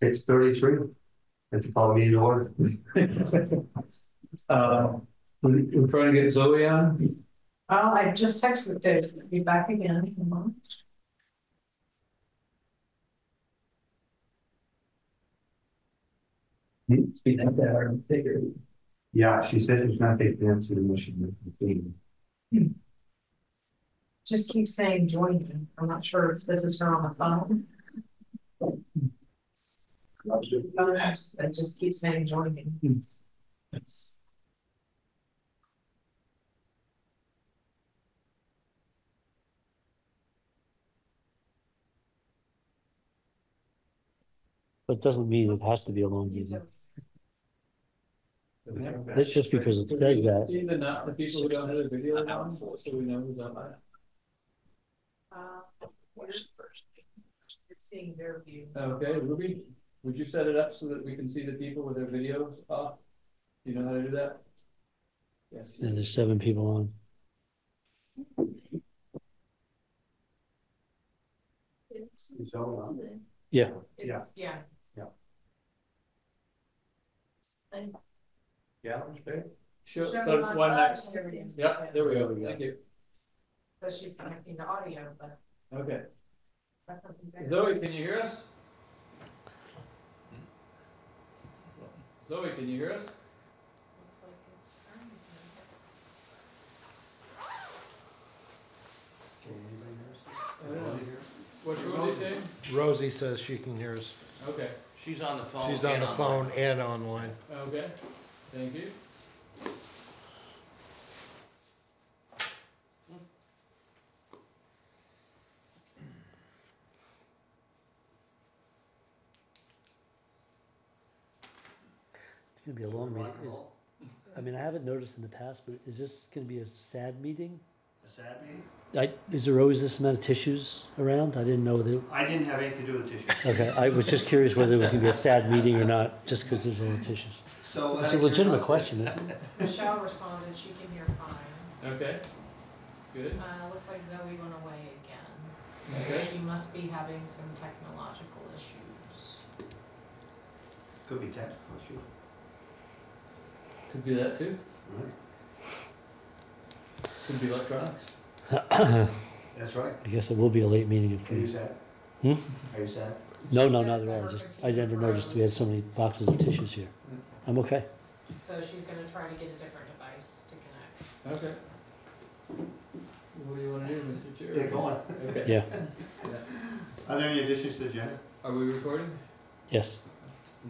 Six thirty-three. Let's call meeting to order. Uh, we- we're trying to get Zoe on. Oh, I just texted Dave, be back again. in a moment. Speaking of that, our taker. Yeah, she said she's not taking the answer to the mission. Just keep saying join me. I'm not sure if this is her on the phone. I just keep saying join me. But it doesn't mean it has to be a long meeting. That's just because it says that. See the not, the people who don't have the video on, so we know who's online. Uh, You're Seeing their view. Okay, Ruby, would you set it up so that we can see the people with their videos off? Do you know how to do that? Yes. And there's seven people on. It's- Is Zoe on? Yeah. It's, yeah. Yeah, okay. Sure, Show so on one top. next, There we go. yeah, there we go, thank you, So she's connecting to audio, but. okay. that doesn't. Zoe, can you hear us? Zoe, can you hear us? Looks like it's trying to. I don't know. What's Rosie saying? Rosie says she can hear us. Okay, She's on the phone. She's on and the phone and online. okay, thank you. Gonna be a long meeting. Is, I mean, I haven't noticed in the past, but is this gonna be a sad meeting? A sad meeting? I, is there always this amount of tissues around? I didn't know that. I didn't have anything to do with tissue. Okay, I was just curious whether it was gonna be a sad meeting or not, just because there's no tissues. So. It's a legitimate question, isn't it? Michelle responded, she can hear fine. Okay, good, Uh, looks like Zoe went away again. So Okay. she must be having some technological issues. Could be technical issue. Could be that too, Right. could be electronics. That's right. I guess it will be a late meeting if Are you we, sad? Hmm? Are you sad? no, She no, not at all. I Just, I never noticed we had so many boxes of tissues here. I'm okay. So she's gonna try to get a different device to connect. Okay. What do you wanna do, Mr. Chair? Get going. Okay. Yeah, Are there any additions to the agenda? Are we recording? yes.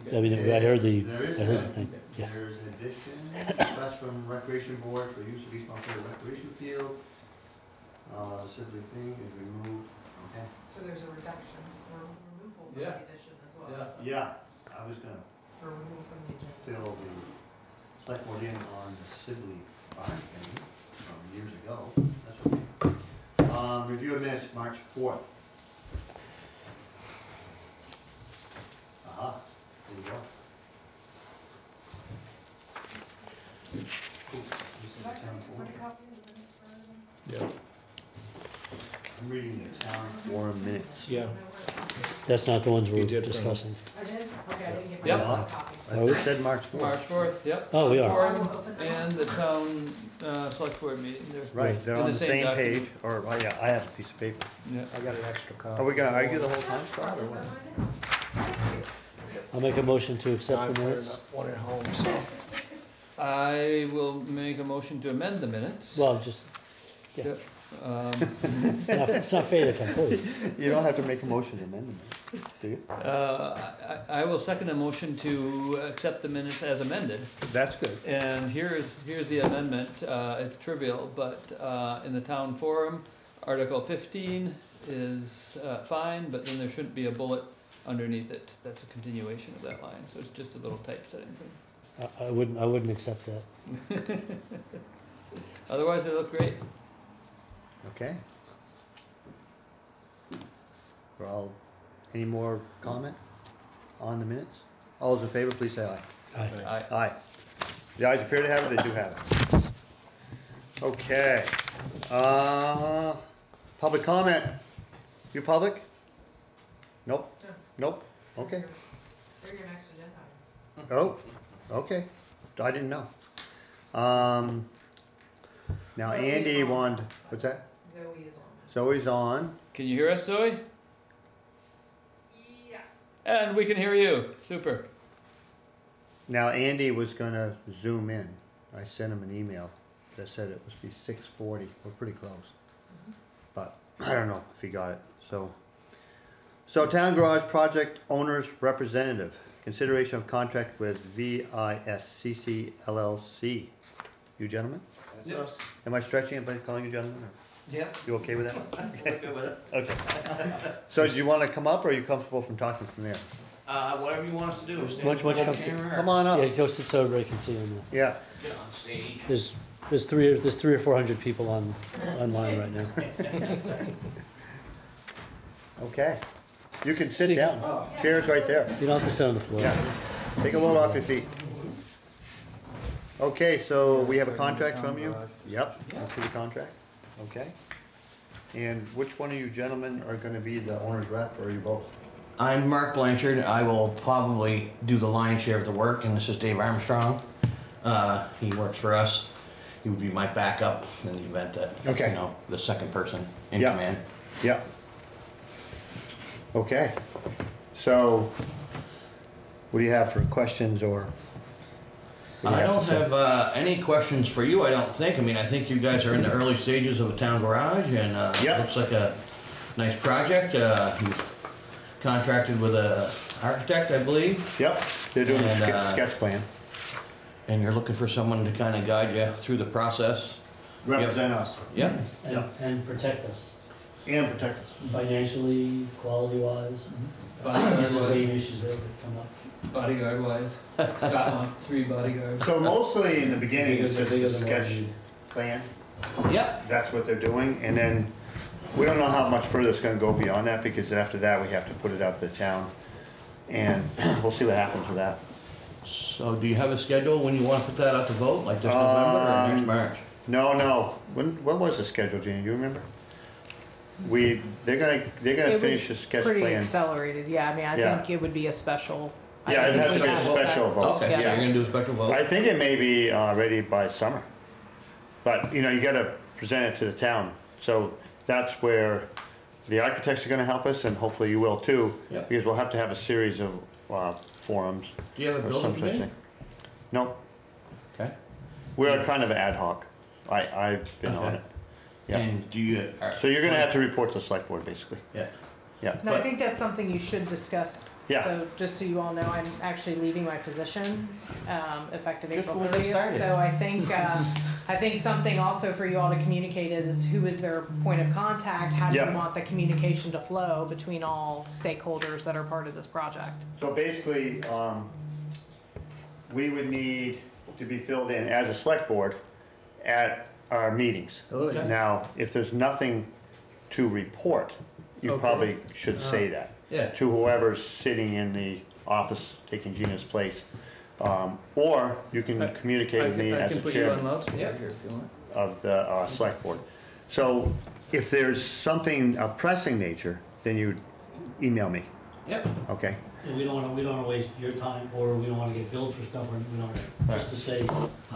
Okay. I mean, I heard the, There is I heard the thing. Yeah. There's an addition, request from Recreation Board for use of East Montpelier Recreation Field. Uh, Sibley thing is removed, okay. So there's a reduction or removal from the Yeah. addition as well. Yeah. so- Yeah, I was gonna Or remove from the agenda. fill the select board in on the Sibley barn thing from years ago, that's okay. Um, review of minutes, March fourth. There you go. Cool, this is the town forum. Yeah. I'm reading the town forum minutes. Yeah. That's not the ones we're did bring discussing. I did? Okay, I didn't get Yeah. my copy. Oh, said March fourth. March fourth, yep. Oh, we are. Forum And the town, uh, select board meeting there. Right, they're In on the the same same document. page, or, oh, yeah, I have a piece of paper. Yeah. I got an extra copy. Are we gonna argue the whole time, Scott, or what? I'll make a motion to accept the put minutes. one at home, so. I will make a motion to amend the minutes. Well, just, yeah. Um, it's not, it's not fair to compose. You don't have to make a motion to amend them, do you? uh, I, I will second a motion to accept the minutes as amended. That's good. And here is, here's the amendment, uh, it's trivial, but, uh, in the town forum, Article fifteen is, uh, fine, but then there shouldn't be a bullet underneath it, that's a continuation of that line, so it's just a little typesetting thing. I, I wouldn't, I wouldn't accept that. Otherwise, they look great. Okay. For all, any more comment on the minutes? All those in favor, please say aye. Aye. I, Aye. The ayes appear to have it, they do have it. Okay, uh, public comment. You public? Nope, No. Nope, okay. They're your next agenda. Oh, okay, I didn't know. Um, now Zoe's Andy on. wanted, what's that? Zoe is on Zoe's on, Can you hear us, Zoe? Yeah. And we can hear you. Super. now Andy was gonna zoom in. I sent him an email that said it must be six forty, we're pretty close. But I don't know if he got it, so. So Town Garage Project Owners Representative, consideration of contract with VISCC LLC. You gentlemen? That's us. Am I stretching it by calling you gentlemen? or- Yeah, You okay with that? we're good with it. Okay. So do you wanna come up or are you comfortable from talking from there? Uh, whatever you want us to do, stand Watch- in watch front come of see- camera or Come on Yeah, up. go sit so everybody can see on the, Yeah, Get on stage. there's, there's three, there's three or four hundred people on, online right now. okay. You can sit See- down. Chair's right there. You don't have to sit on the floor. Yeah. Take a load off your feet. Okay, so we have a contract from you? Yep, let's see the contract. Okay. And which one of you gentlemen are gonna be the owner's rep or are you both? I'm Mark Blanchard. I will probably do the lion's share of the work, and this is Dave Armstrong. Uh, he works for us. He would be my backup in the event that, Okay. you know, the second person in Yeah. command. Yep. Okay, so what do you have for questions or? what do you I don't say? have uh, any questions for you, I don't think. I mean, I think you guys are in the early stages of a town garage, and uh, Yeah. looks like a nice project. Uh, You've contracted with a architect, I believe, Yep, they're doing a And, ske- uh, sketch plan. and you're looking for someone to kind of guide you through the process. Represent us. Yeah, And, and protect us And protect us. financially, quality wise. Bodyguard There's wise. issues that would come up. Bodyguard wise. Scott wants three bodyguards. So mostly in the beginning, it's Bigger- just bigger a than what sketch you- plan. yeah. That's what they're doing, and then we don't know how much further it's gonna go beyond that, because after that, we have to put it out to the town. And we'll see what happens with that. So do you have a schedule when you want to put that out to vote, like this November or next Um, March? No, no, when, what was the schedule, Jeannie, do you remember? We, they're gonna, they're gonna was finish the sketch Pretty plan. accelerated, yeah, I mean, I Yeah. think it would be a special. I Yeah, it'd think have to we'd be a have set special vote. Okay, so you're yeah. gonna do a special vote? I think it may be, uh, ready by summer. But, you know, you gotta present it to the town, so that's where the architects are gonna help us, and hopefully you will too. Yep. Because we'll have to have a series of, uh, forums Do you have a or building some such committee? thing. No, Okay. we're kind of ad hoc. I, I've been on Okay. it. Yeah. And do you? are- So you're gonna have to report to the select board, basically. Yeah. Yeah. No, I But- think that's something you should discuss. Yeah. So just so you all know, I'm actually leaving my position, um, effective Just April when they thirtieth. started. So I think, uh, I think something also for you all to communicate is who is their point of contact? How do Yeah. you want the communication to flow between all stakeholders that are part of this project? So basically, um, we would need to be filled in as a select board at our meetings. Okay. Now, if there's nothing to report, you Okay. probably should say that. Yeah. To whoever's sitting in the office taking Gina's place. Um, or you can I- communicate I with me can, I as can the put you on chairman loudspeaker here if you want. of the, uh, select board. So if there's something of pressing nature, then you email me, Yep. okay? And we don't wanna, we don't wanna waste your time, or we don't wanna get billed for stuff, or we don't, just to say,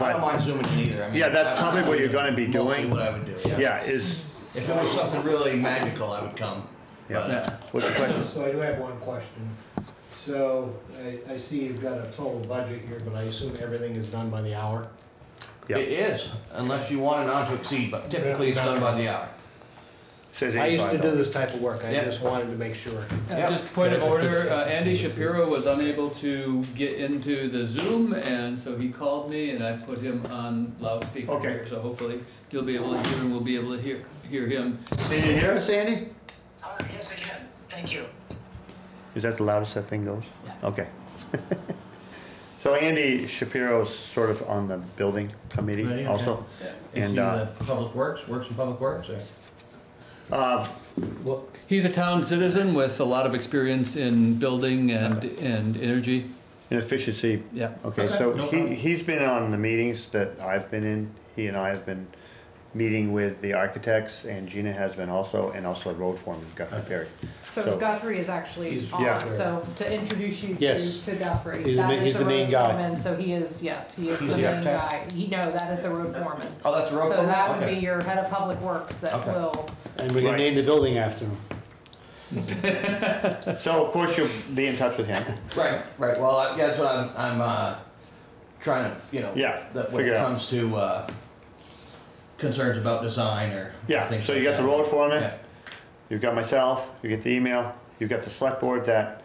I don't mind zooming in either. I mean, Yeah, that's probably what you're gonna be mostly doing. what I would do, yeah. Yeah, is, If it was something really magical, I would come. But, yeah, uh, what's the question? So I do have one question. So I, I see you've got a total budget here, but I assume everything is done by the hour? Yeah. It is, unless you want it not to exceed, but typically it's done by the hour. Says I used to do this type of work, I Yeah. just wanted to make sure. Yeah. Just point of order, uh, Andy Shapiro was unable to get into the Zoom, and so he called me, and I put him on loudspeaker Okay. here, so hopefully you'll be able to hear him, we'll be able to hear, hear him. Can you hear us, Andy? Uh, yes, I can. Thank you. Is that the loudest that thing goes? Yeah. Okay. So Andy Shapiro's sort of on the building committee Ready? also. Is And, he uh, the Public Works, works in Public Works, or? Uh, what, He's a town citizen with a lot of experience in building and, and energy, in efficiency, yeah. okay, Okay, so no he, problem. he's been on the meetings that I've been in, he and I have been meeting with the architects, and Gina has been also, and also a road foreman, Guthrie Perry. So So- Guthrie is actually He's- Yeah. on, so to introduce you Yes. to, to Guthrie, He's the that ma- is he's the the main road guy. foreman, so he is, yes, he is He's the the main guy. architect? He, no, that is the road foreman. Oh, that's a road So foreman? that would Okay. be your head of public works that Okay. will, And we're gonna Right. name the building after him. So of course you'll be in touch with him. Right, right, well, I- yeah, that's what I'm, I'm, uh, trying to, you know. Yeah, That when figure it it out. comes to, uh, concerns about design or Yeah, things so you like got the that. road foreman, Yeah. you've got myself, you get the email, you've got the select board that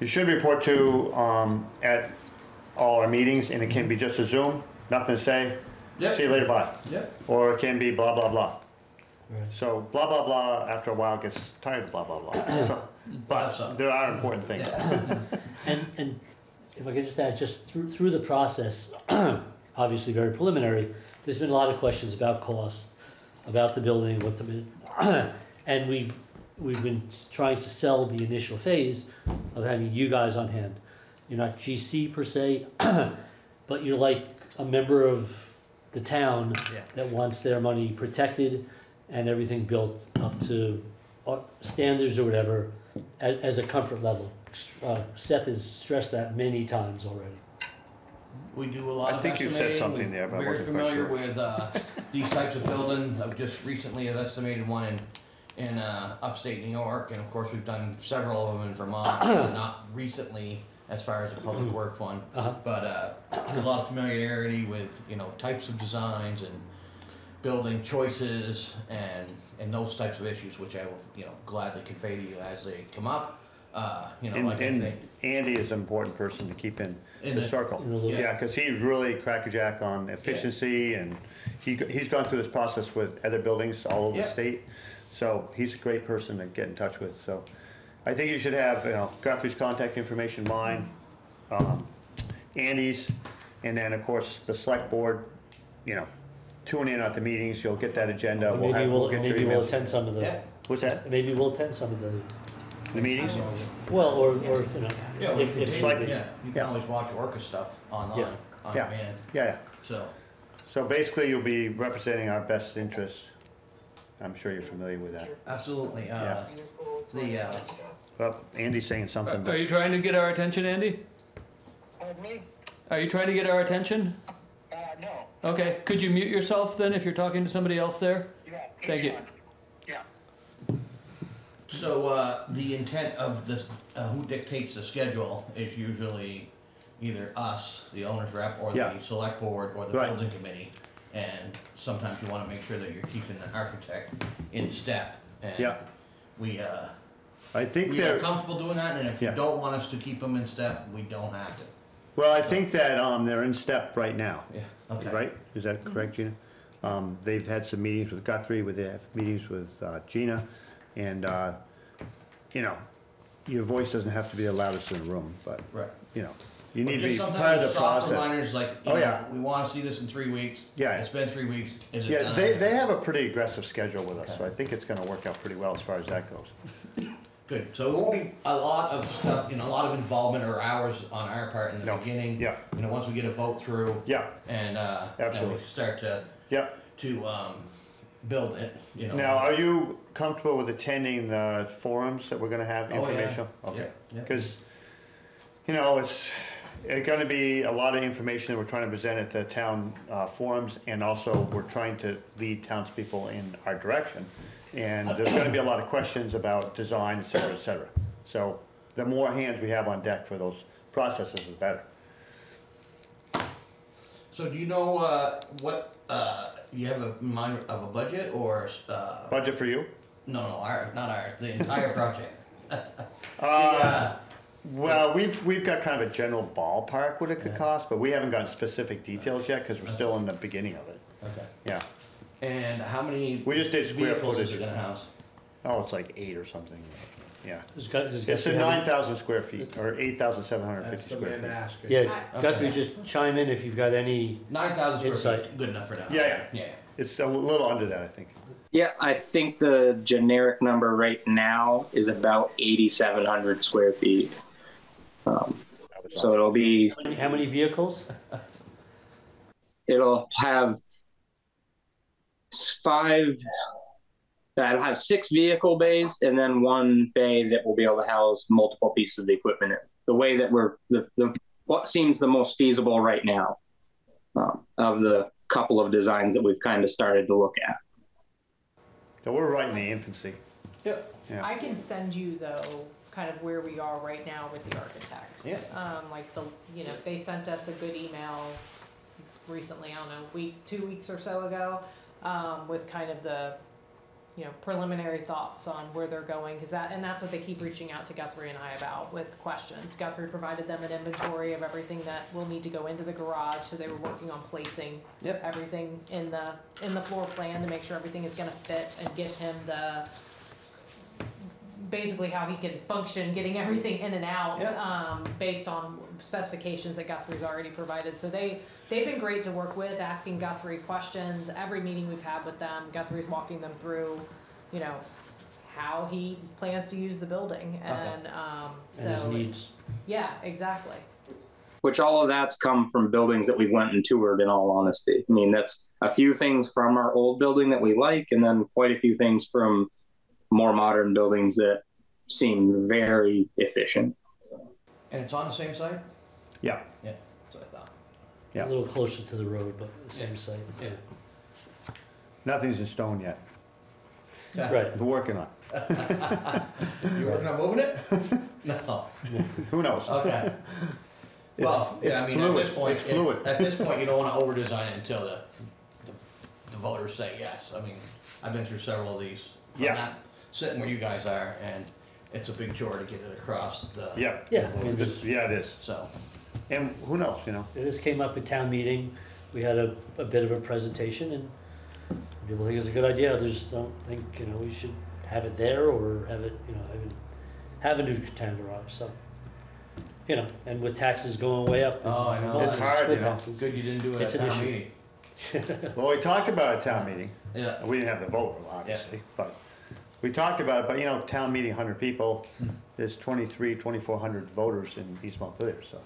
you should report to, um, at all our meetings, and it can be just a Zoom, nothing to say, Yep. see you later, bye. Yep. Or it can be blah, blah, blah. Right. So blah, blah, blah, after a while gets tired of blah, blah, blah. So, That's But all. there are important things. Yeah. And, and if I could just add, just through, through the process, obviously very preliminary, there's been a lot of questions about cost, about the building, what the, and we've, we've been trying to sell the initial phase of having you guys on hand. You're not GC per se, but you're like a member of the town Yeah. that wants their money protected and everything built up to uh, standards or whatever as, as a comfort level. Uh, Seth has stressed that many times already. We do a lot I of think you said estimating. something there, but I Very wasn't quite familiar sure. with, uh, these types of building. I've just recently have estimated one in, in, uh, upstate New York, and of course, we've done several of them in Vermont, not recently as far as a public works one. Uh-huh. But, uh, a lot of familiarity with, you know, types of designs and building choices and, and those types of issues, which I will, you know, gladly convey to you as they come up. Uh, you know, And, like I and think, Andy is an important person to keep in In the the- circle. in the. Yeah, cause he's really crackerjack on efficiency and he he's gone through this process with other buildings all over the state. So he's a great person to get in touch with, so I think you should have, you know, Guthrie's contact information, mine, um, Andy's, and then, of course, the select board, you know, tune in at the meetings, you'll get that agenda, we'll Maybe have, we'll, we'll get your maybe we'll attend some of the, yeah. What's that, maybe we'll attend some of the, the meetings? well, or, or, you know, Yeah, well, if, you if can- need be. yeah, you can Yeah. always watch Orca stuff online, Yeah. on Yeah. demand, Yeah, yeah. so. So basically, you'll be representing our best interests. I'm sure you're familiar with that. Absolutely, uh, the, uh, Well, Andy's saying something, Are but you trying to get our attention, Andy? Pardon me? Are you trying to get our attention? Uh, no. Okay, could you mute yourself then if you're talking to somebody else there? Yeah. Thank you. Yeah. So, uh, the intent of this, uh, who dictates the schedule is usually either us, the owner's rep, or Yeah. the select board, or the Right. building committee. And sometimes you wanna make sure that you're keeping the architect in step, and Yeah. we, uh, I think we are they're, comfortable doing that, and if you Yeah. don't want us to keep them in step, we don't have to. well, I think that, um, they're in step right now, Yeah, okay. right? Is that correct, Gina? Um, they've had some meetings with Guthrie, with, they have meetings with, uh, Gina, and, uh, you know, your voice doesn't have to be the loudest in the room, but, Right. you know, you need to be part of the process. reminders like, you Oh, know, yeah. we wanna see this in three weeks. Yeah. It's been three weeks, is it Yeah, done? they, they have a pretty aggressive schedule with us, so I think it's gonna work out pretty well as far as that goes. Good, so it won't be a lot of stuff, you know, a lot of involvement or hours on our part in the No. beginning. Yeah. You know, once we get a vote through Yeah, and, uh, and we Absolutely. start to, yeah. to, um, build it, you know. Now, are you comfortable with attending the forums that we're gonna have Oh, yeah. informational? Yeah, Okay, yeah. cause, you know, it's, it's gonna be a lot of information that we're trying to present at the town, uh, forums, and also we're trying to lead townspeople in our direction. And there's gonna be a lot of questions about design, et cetera, et cetera. So, the more hands we have on deck for those processes, the better. So do you know, uh, what, uh, you have a mind of a budget or, uh, Budget for you? no, no, our, not ours, the entire project? Uh, Well, we've, we've got kind of a general ballpark what it could Yeah. cost, but we haven't gotten specific details yet, cause we're still in the beginning of it. Okay. Yeah, And how many We just did square vehicles is footage. it gonna house? oh, it's like eight or something, yeah. There's got, there's It's got a to have- nine thousand square feet, or eight thousand seven hundred That's fifty the square man feet. asking. Yeah, Okay. Guthrie, just chime in if you've got any, Nine thousand square feet, Insight. good enough for now. Yeah, yeah. Yeah. It's a little under that, I think. Yeah, I think the generic number right now is about 8,700 square feet. Um, so it'll be, how many vehicles? it'll have five. I'll have six vehicle bays and then one bay that will be able to house multiple pieces of equipment. in. The way that we're the, the what seems the most feasible right now um, of the couple of designs that we've kind of started to look at. So we're right in the infancy. Yep. Yeah. I can send you though, kind of where we are right now with the architects. Yeah. Um, like the, you know, they sent us a good email recently, I don't know, week, two weeks or so ago, um, with kind of the, you know, preliminary thoughts on where they're going, cause that, and that's what they keep reaching out to Guthrie and I about with questions. Guthrie provided them an inventory of everything that will need to go into the garage, so they were working on placing Yep. everything in the, in the floor plan to make sure everything is gonna fit and give him the, basically how he can function, getting everything in and out, Yeah. um, based on specifications that Guthrie's already provided. So they, they've been great to work with, asking Guthrie questions. Every meeting we've had with them, Guthrie's walking them through, you know, how he plans to use the building and, um, And his so, needs. yeah, exactly. Which all of that's come from buildings that we went and toured. In all honesty, I mean that's a few things from our old building that we like, and then quite a few things from more modern buildings that seem very efficient. And it's on the same site? Yeah, Yeah, that's what I thought. Yeah. A little closer to the road, but the same site. Yeah. nothing's in stone yet. Right. We're working on. You working on moving it? No, it. Who knows? okay. It's- Well, yeah, I it's mean, at fluid. this point, It's it's- fluid. at this point, you don't wanna over-design it until the, the, the voters say yes. I mean, I've been through several of these. from Yeah. that- Sitting where you guys are, and it's a big chore to get it across the. Yeah. Yeah, I mean, It's- Yeah, it is. So, And who knows, you know? this came up at town meeting, we had a, a bit of a presentation and people think it's a good idea, others don't think, you know, we should have it there or have it, you know, have it, have a new town garage, so. You know, and with taxes going way up. Oh, I know. It's hard, school you know. taxes. good you didn't do it It's at an town issue. meeting. Well, we talked about it at town meeting. Yeah. We didn't have the vote, obviously, but we talked about it, but you know, town meeting, hundred people, there's 23, 2,400 voters in East Montpelier, so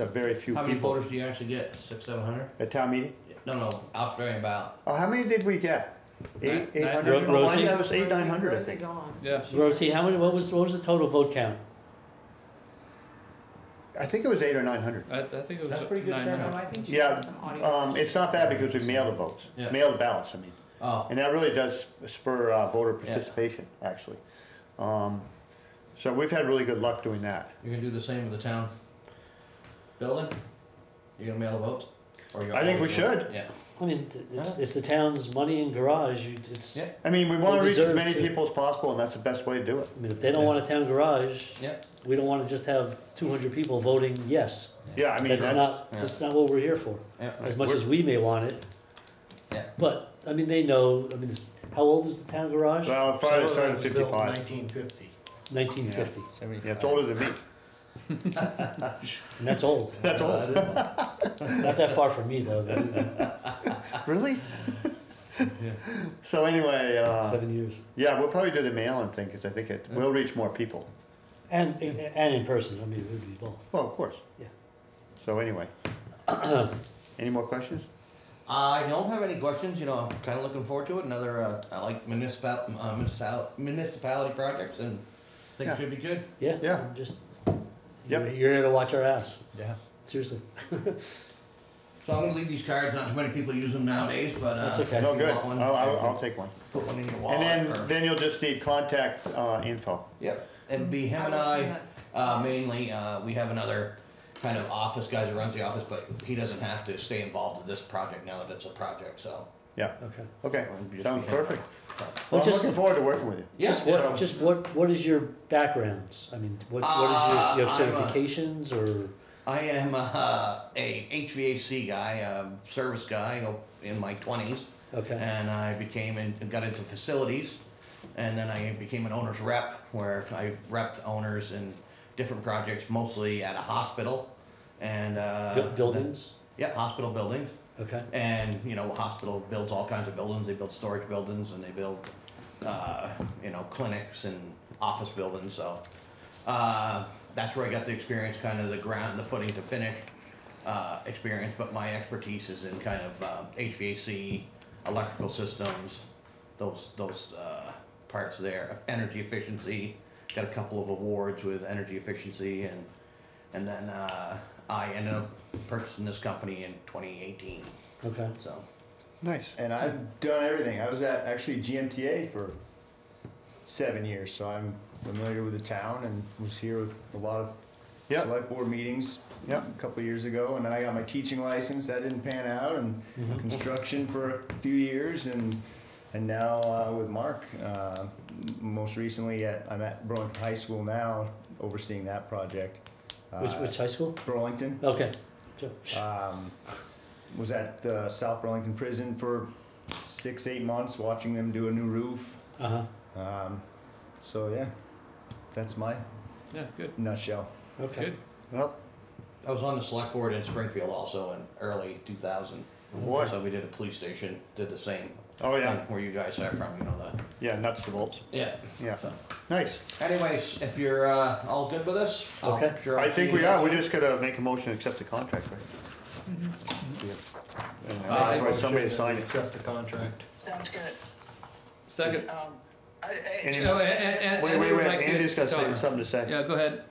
it's a very few How many people. voters do you actually get? Six, seven hundred? At town meeting? No, no, Australian ballot. Oh, how many did we get? Eight, Nine- eight nine- hundred? Ro- Rosie? That was eight, Rosie- nine hundred, I Rosie's think. on. Yeah. Rosie, how many, what was, what was the total vote count? I think it was eight or nine hundred. I, I think it was That's pretty good nine No, hundred. I think she Yeah, has some audio. um, it's not bad because we mail the votes, Yeah. mail the ballots, I mean. Oh, And that really does spur uh, voter Yeah. participation, actually. Um, So we've had really good luck doing that. you're gonna do the same with the town building? You're gonna mail the votes? Or you're I think we always- should. Yeah. I mean, it's, it's the town's money and garage, you- it's, Yeah. I mean, we want to They reach as deserve many to. people as possible, and that's the best way to do it. I mean, if they don't want a town garage, Yeah. we don't wanna just have two hundred people voting yes. Yeah, I mean, That's that's, not, Yeah. that's not what we're here for, Yeah. as much as we may want it. Yeah. But, I mean, they know, I mean, it's- how old is the town garage? well, Some Friday of started it at was built in fifty-five. Nineteen fifty. Nineteen fifty, Yeah, it's older than me. And that's old. That's old. Not that far from me though, but, Really? So anyway, uh, seven years. yeah, we'll probably do the mail-in thing, because I think it will reach more people. And, and in person, I mean, it would be both. Well, of course. Yeah. So anyway. Any more questions? I don't have any questions, you know, I'm kinda looking forward to it, another, uh, I like municipal, uh, municipal, municipality projects and think Yeah. it should be good. Yeah, Yeah. just, Yep. you're, you're here to watch our ass, Yeah. seriously. So I'm gonna leave these cards, not too many people use them nowadays, but, uh. That's okay. No, you good. want one, I'll, I'll, I'll take one. Put one in your wallet And or. then, then you'll just need contact, uh, info. Yep, it'd be him and I, uh, mainly, uh, we have another kind of office guy who runs the office, but he doesn't have to stay involved with this project now that it's a project, so. Yeah, Okay. okay, it'd just sounds be him. perfect. So- Well, I'm just- looking forward to working with you. Yeah, Just you what, know, just what, what is your backgrounds? I mean, what, what is your, you have Uh, I'm a- certifications or? I am uh, a HVAC guy, a service guy you know, in my twenties, Okay, and I became and got into facilities, and then I became an owner's rep, where I repped owners in different projects, mostly at a hospital, and uh, Bu- buildings, Yeah, hospital buildings. Okay, And, you know, the hospital builds all kinds of buildings, they build storage buildings and they build, uh, you know, clinics and office buildings, so. Uh, that's where I got the experience, kind of the ground, the footing to finish, uh, experience, but my expertise is in kind of, uh, HVAC, electrical systems, those, those, uh, parts there, Of energy efficiency, got a couple of awards with energy efficiency and, and then, uh, I ended up purchasing this company in twenty eighteen, Okay. so. Nice. And I've done everything. I was at actually GMTA for seven years, so I'm familiar with the town and was here with a lot of Yep. select board meetings Yep. a couple of years ago. And then I got my teaching license. That didn't pan out, and Mhm. construction for a few years, and and now uh, with Mark. Uh, most recently, at I'm at Burlington High School now, overseeing that project. Uh, Which, which high school? Burlington. Okay. Sure. Um, was at the South Burlington Prison for six, eight months, watching them do a new roof. Uh-huh. Um, so yeah, that's my Yeah, good, nutshell. Okay. good. Well, I was on the select board in Springfield also in early two thousand. boy. So we did a police station, did the same Oh, thing yeah. where you guys are from, you know, the, Yeah, nuts to bolts. yeah. Yeah. So, Nice. Anyways, if you're, uh, all good with this, I'll Okay. sure I'll I see think you we are. We week. just gotta make a motion to accept the contract, right? Yeah. And then Aye. write somebody to sign it. Accept the contract. Sounds good. Second. Um, I, I, Any- Oh. Wait, wait, we'd wait. like to Andy's got talk. something to say. Yeah, go ahead.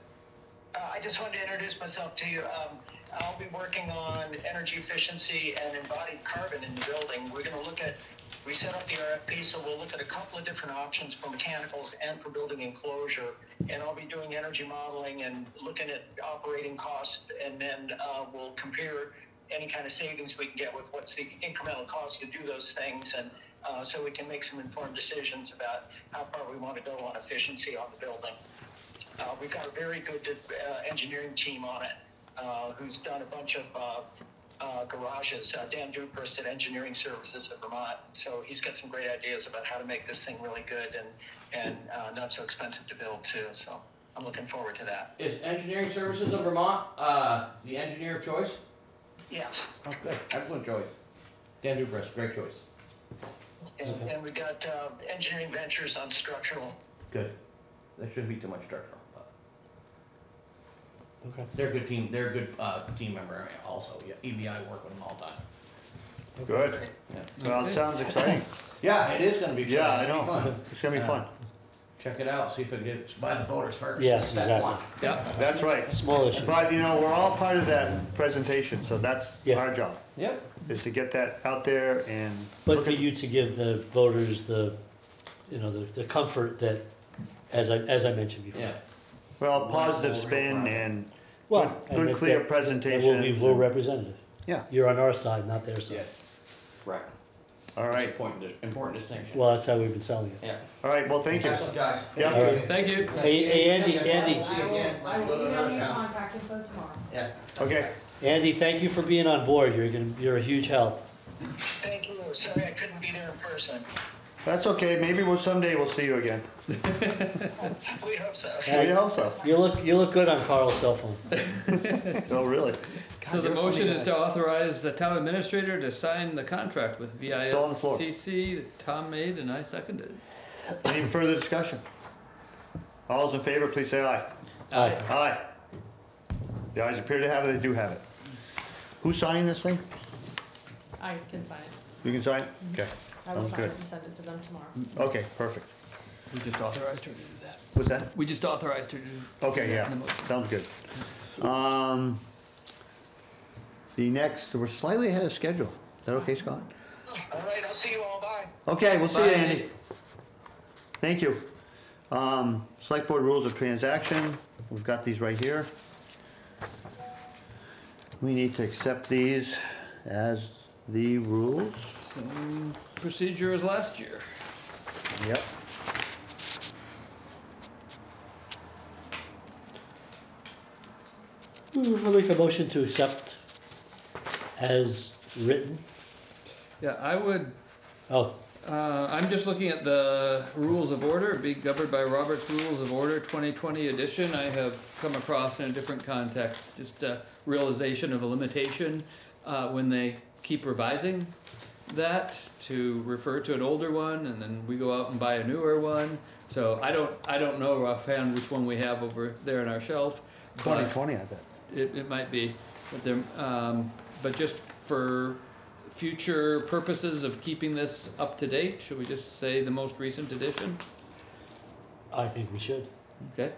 Uh, I just wanted to introduce myself to you. Um, I'll be working on energy efficiency and embodied carbon in the building. We're gonna look at, we set up the RFP, so we'll look at a couple of different options for mechanicals and for building enclosure. And I'll be doing energy modeling and looking at operating costs, and then, uh, we'll compare any kind of savings we can get with what's the incremental cost to do those things, and, uh, so we can make some informed decisions about how far we want to go on efficiency on the building. Uh, we've got a very good uh, engineering team on it uh, who's done a bunch of uh, garages. Uh, Dan Duper at Engineering Services of Vermont. So he's got some great ideas about how to make this thing really good and, and uh, not so expensive to build, too. So I'm looking forward to that. Is Engineering Services of Vermont, uh, the engineer of choice? Yes. Oh, good, excellent choice. Dan Dupress, great choice. And, and we've got uh, Engineering Ventures on structural. Good. There shouldn't be too much structural, Okay. they're a good team, they're a good, uh, team member also, yeah, EBI work with them all the time. Good. Yeah. Well, it sounds exciting. Yeah, it is gonna be Yeah, I exciting, it'll be know. fun. It's gonna be fun. Check it out, see if it gets by the voters first. Yeah, Step exactly. one. Yeah, That's right. Small issue. But, you know, we're all part of that presentation, so that's Yeah. our job, Yep. is to get that out there and. But look for at- you to give the voters the, you know, the, the comfort that, as I, as I mentioned before. Yeah. Well, positive spin and Well, Good- and good, that- clear that- that presentations will be well and- representative. Yeah. You're on our side, not their side. Yes. Right. All That's right, a point, important distinction. Well, that's how we've been selling it. Yeah. all right, well, thank you. Excellent, guys. Yeah. All right. thank you. Hey, hey, Andy, Andy. See you again. I will Go to email another you town. contact info tomorrow. Yeah. Okay, Andy, thank you for being on board. You're gonna, you're a huge help. Thank you. Sorry I couldn't be there in person. That's okay, maybe we'll, someday we'll see you again. We hope so. We hope so. You look, you look good on Carl's cell phone. Oh, really? So the motion is to authorize the town administrator to sign the contract with Still on the floor. VISCC that Tom made and I seconded. Any further discussion? All those in favor, please say aye. Aye. Aye. The ayes appear to have it, they do have it. Who's signing this thing? I can sign it. You can sign? it? Okay, I will Sounds sign good. it and send it to them tomorrow. okay, perfect. We just authorized her to do that. What's that? We just authorized her to do. Okay, yeah, the motion. sounds good. Um, the next, we're slightly ahead of schedule. Is that okay, Scott? All right, I'll see you all. Bye. Okay, we'll see you, Bye. Andy. Thank you. Um, select board rules of transaction, we've got these right here. We need to accept these as the rules. Same procedure as last year. Yep. I'll make a motion to accept as written. Yeah, I would, Oh, uh, I'm just looking at the rules of order, be governed by Robert's Rules of Order twenty twenty edition. I have come across in a different context, just a realization of a limitation, uh, when they keep revising that to refer to an older one and then we go out and buy a newer one. So I don't, I don't know offhand which one we have over there on our shelf. but- Twenty twenty, I bet. it, it might be, but there, um, but just for future purposes of keeping this up to date, should we just say the most recent edition? I think we should. Okay,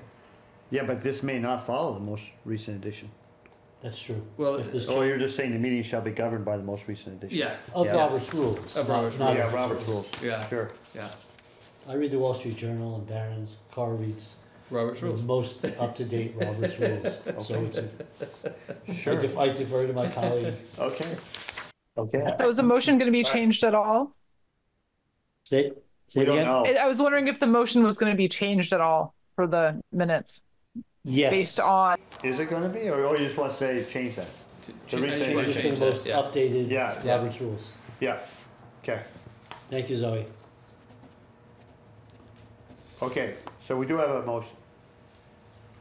Yeah, but this may not follow the most recent edition. That's true. well, If this Oh, you're just saying the meeting shall be governed by the most recent edition? yeah, Of Yeah. Robert's rules. Of not- Robert's not Yeah, Robert's rules, yeah, sure. yeah, I read the Wall Street Journal and Barron's, Carl reads Robert's the rules. most up-to-date Robert's rules. So it's, a- I Sure, def- I defer to my colleague. okay. Okay. So is the motion going to be changed at all? Say, say We it don't again? know. I I was wondering if the motion was going to be changed at all for the minutes Yes. based on, Is it gonna be, or or you just wanna say change that? To- The recent I just wanna Change it to change the that, most yeah. updated Yeah, yeah. Robert's rules. Yeah, okay, Thank you, Zoe. okay, so we do have a motion,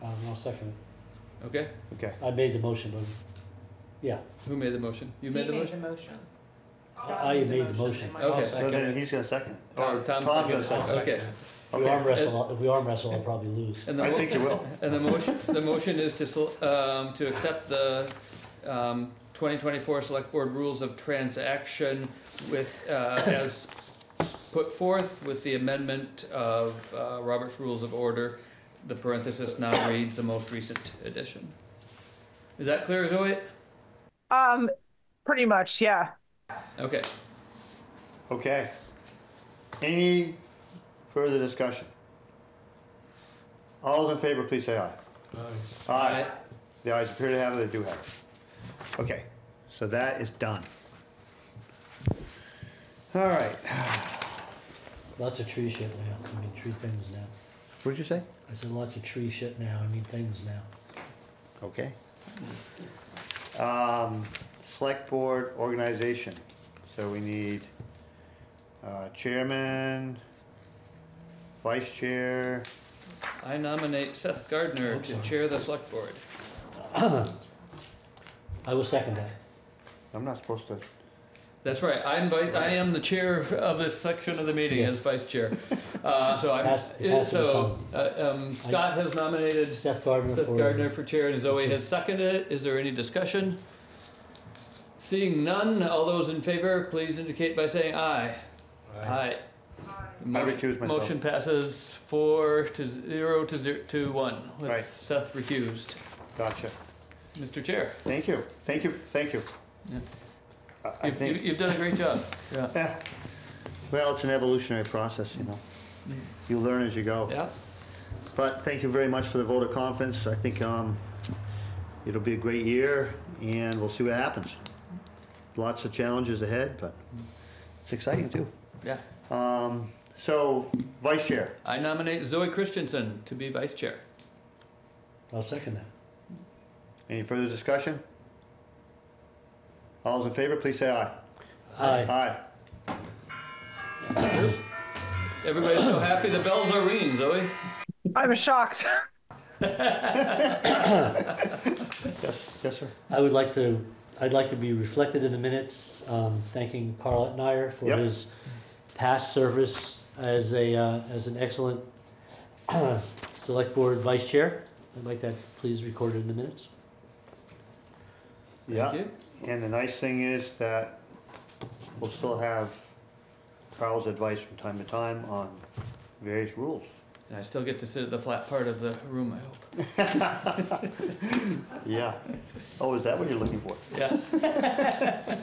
Um, I'll second Okay, okay. it. I made the motion, but, yeah. who made the motion? You made the motion? motion. I made the motion. and Mike Okay. seconded So then he's gonna second. it. Tom, Or Tom Tom's gonna seconded. second. it. Okay, If we Okay. arm wrestle, if we arm wrestle, I'll probably lose. and the, I mo- think you will. and the motion, the motion is to, sel- um, to accept the, um, twenty twenty-four Select Board Rules of Transaction with, uh, as put forth with the amendment of, uh, Robert's Rules of Order. The parenthesis now reads the most recent edition. Is that clear, Zoe? um, pretty much, yeah. Okay, Okay. Any further discussion? All those in favor, please say aye. Aye. The ayes appear to have it, they do have it. Okay, so that is done. All right, Lots of tree shit now. I mean, tree things now. what'd you say? I said lots of tree shit now. I mean, things now. Okay. Um, select board organization, so we need, uh, chairman, vice chair, I nominate Seth Gardner to chair the Select Board. I will second that. I'm not supposed to, That's right, I'm, I am the chair of this section of the meeting as Yes. vice chair. Uh, so I'm, Pass- pass the so, uh, um, Scott has nominated Seth Gardner Seth for. Gardner for chair and Zoe has seconded it. Is there any discussion? Seeing none, all those in favor, please indicate by saying aye. Aye. Motion- recuse myself. Motion passes four to zero to zero to one Right. with Seth recused. gotcha. Mr. Chair, Thank you, thank you, thank you. Yeah. I- I you've, think. you've done a great job. Yeah. Yeah. Well, it's an evolutionary process, you know. You learn as you go. Yeah, But thank you very much for the vote of confidence. I think um, it'll be a great year, and we'll see what happens. Lots of challenges ahead, but it's exciting too. yeah. Um, So, vice chair. I nominate Zoe Christensen to be vice chair. I'll second that. Any further discussion? All those in favor, please say aye. Aye. Aye. Everybody's so happy the bells are ringing, Zoe. I'm shocked. Yes, yes, sir. I would like to, I'd like to be reflected in the minutes, um, thanking Carl Etnier for Yep. his past service as a, uh, as an excellent select board vice chair. I'd like that please recorded in the minutes. Yeah. Thank you. And the nice thing is that we'll still have Carl's advice from time to time on various rules. And I still get to sit at the flat part of the room, I hope. Yeah. Oh, is that what you're looking for? Yeah.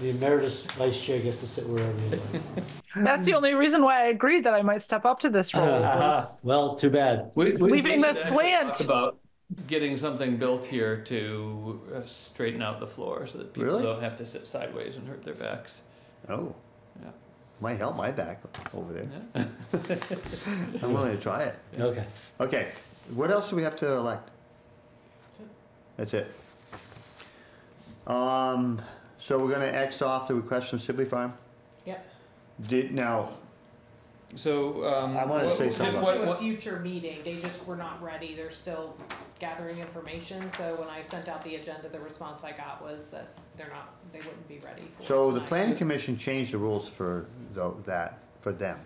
The emeritus vice chair gets to sit wherever he wants. That's the only reason why I agreed that I might step up to this role. was- Well, too bad. We- we- Leaving we the should actually slant. talk About getting something built here to uh, straighten out the floor so that people Really? don't have to sit sideways and hurt their backs. Oh. Yeah. Might help my back over there. Yeah. I'm willing to try it. Okay. Okay, what else do we have to elect? That's it. Um, so we're gonna X off the request from Sibley Farm? Yep. Did, now, So, um. I wanted to what- say just something what- To a what- future meeting, they just were not ready, they're still gathering information, so when I sent out the agenda, the response I got was that they're not, they wouldn't be ready for so the tonight. planning commission changed the rules for tho- that, for them,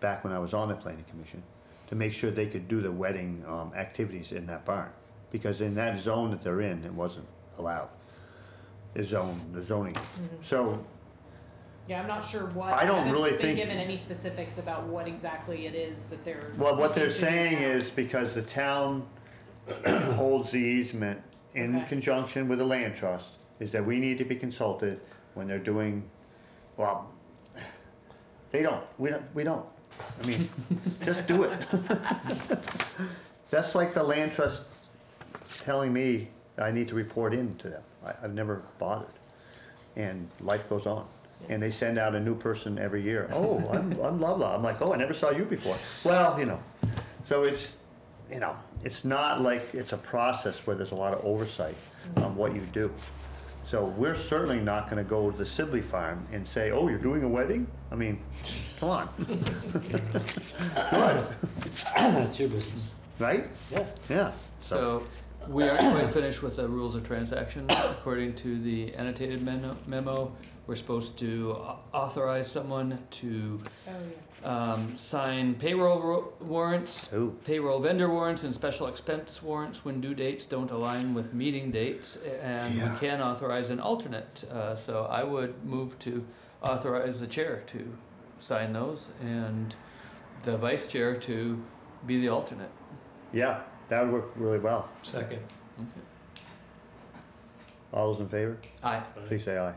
back when I was on the planning commission, to make sure they could do the wedding, um, activities in that barn. Because in that zone that they're in, it wasn't allowed. is zone, the zoning. So, Yeah, I'm not sure what. I don't haven't really been think- given any specifics about what exactly it is that they're. well, what they're seeking to do saying now. is because the town holds the easement in Okay. conjunction with the land trust, is that we need to be consulted when they're doing, well, they don't, we don't, we don't. I mean, just do it. That's like the land trust telling me I need to report in to them. I, I've never bothered. And life goes on. And they send out a new person every year. Oh, I'm, I'm blah, blah. I'm like, oh, I never saw you before. Well, you know, so it's, you know, it's not like it's a process where there's a lot of oversight on what you do. So we're certainly not gonna go to the Sibley Farm and say, oh, you're doing a wedding? I mean, come on. Good, That's your business. right? Yeah. Yeah, so, So, we aren't quite finished with the rules of transaction. According to the annotated memo- memo, we're supposed to au- authorize someone to Oh, yeah. um, sign payroll ro- warrants, Ooh. payroll vendor warrants, and special expense warrants when due dates don't align with meeting dates. And Yeah. we can authorize an alternate. Uh, so I would move to authorize the chair to sign those and the vice chair to be the alternate. yeah, that would work really well. Second. All those in favor? Aye. Please say aye.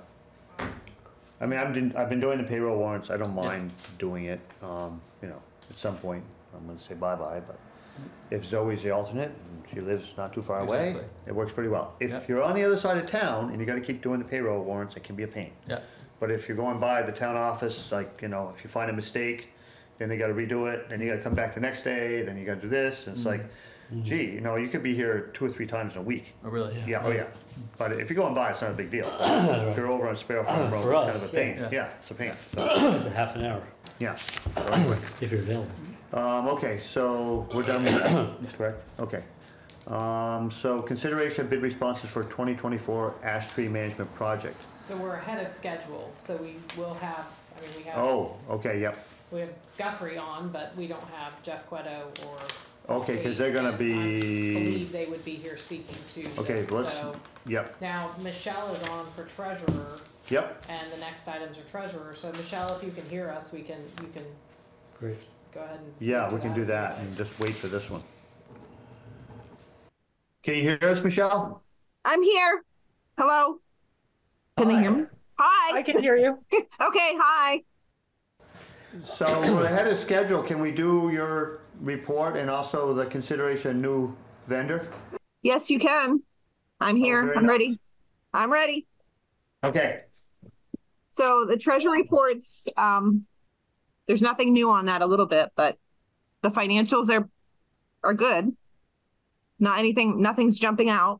I mean, I've been, I've been doing the payroll warrants, I don't mind doing it, um, you know, at some point, I'm gonna say bye-bye, but if Zoe's the alternate, and she lives not too far away, Exactly. it works pretty well. Yeah. If you're on the other side of town and you gotta keep doing the payroll warrants, it can be a pain. Yeah. But if you're going by the town office, like, you know, if you find a mistake, then they gotta redo it, then you gotta come back the next day, then you gotta do this, and it's like, gee, you know, you could be here two or three times in a week. Oh, really? Yeah, oh yeah. But if you're going by, it's not a big deal. If you're over on Sparrow Farm Road, For it's kind of a pain. yeah. Yeah, it's a pain. So, It's a half an hour, Yeah. So anyway. if you're available. Um, okay, so we're done with that, correct? Okay. Um, so consideration of bid responses for twenty twenty-four ash tree management project. So we're ahead of schedule, so we will have, I mean, we have, Oh, okay, yep. we have Guthrie on, but we don't have Jeff Cueto or. Okay, cause they're gonna and I be, Believe they would be here speaking to Okay, this, let's- so. yep, Now, Michelle is on for treasurer, yep. and the next items are treasurer, so Michelle, if you can hear us, we can, you can Great. go ahead and. Yeah, we can do that and just wait for this one. Can you hear us, Michelle? I'm here. Hello. Can they hear me? Hi. I can hear you. Okay, hi. So we're ahead of schedule. Can we do your report and also the consideration of new vendor? Yes, you can. I'm here. very I'm nice. ready. I'm ready. Okay, So the treasury reports, um, there's nothing new on that a little bit, but the financials are, are good. Not anything, nothing's jumping out.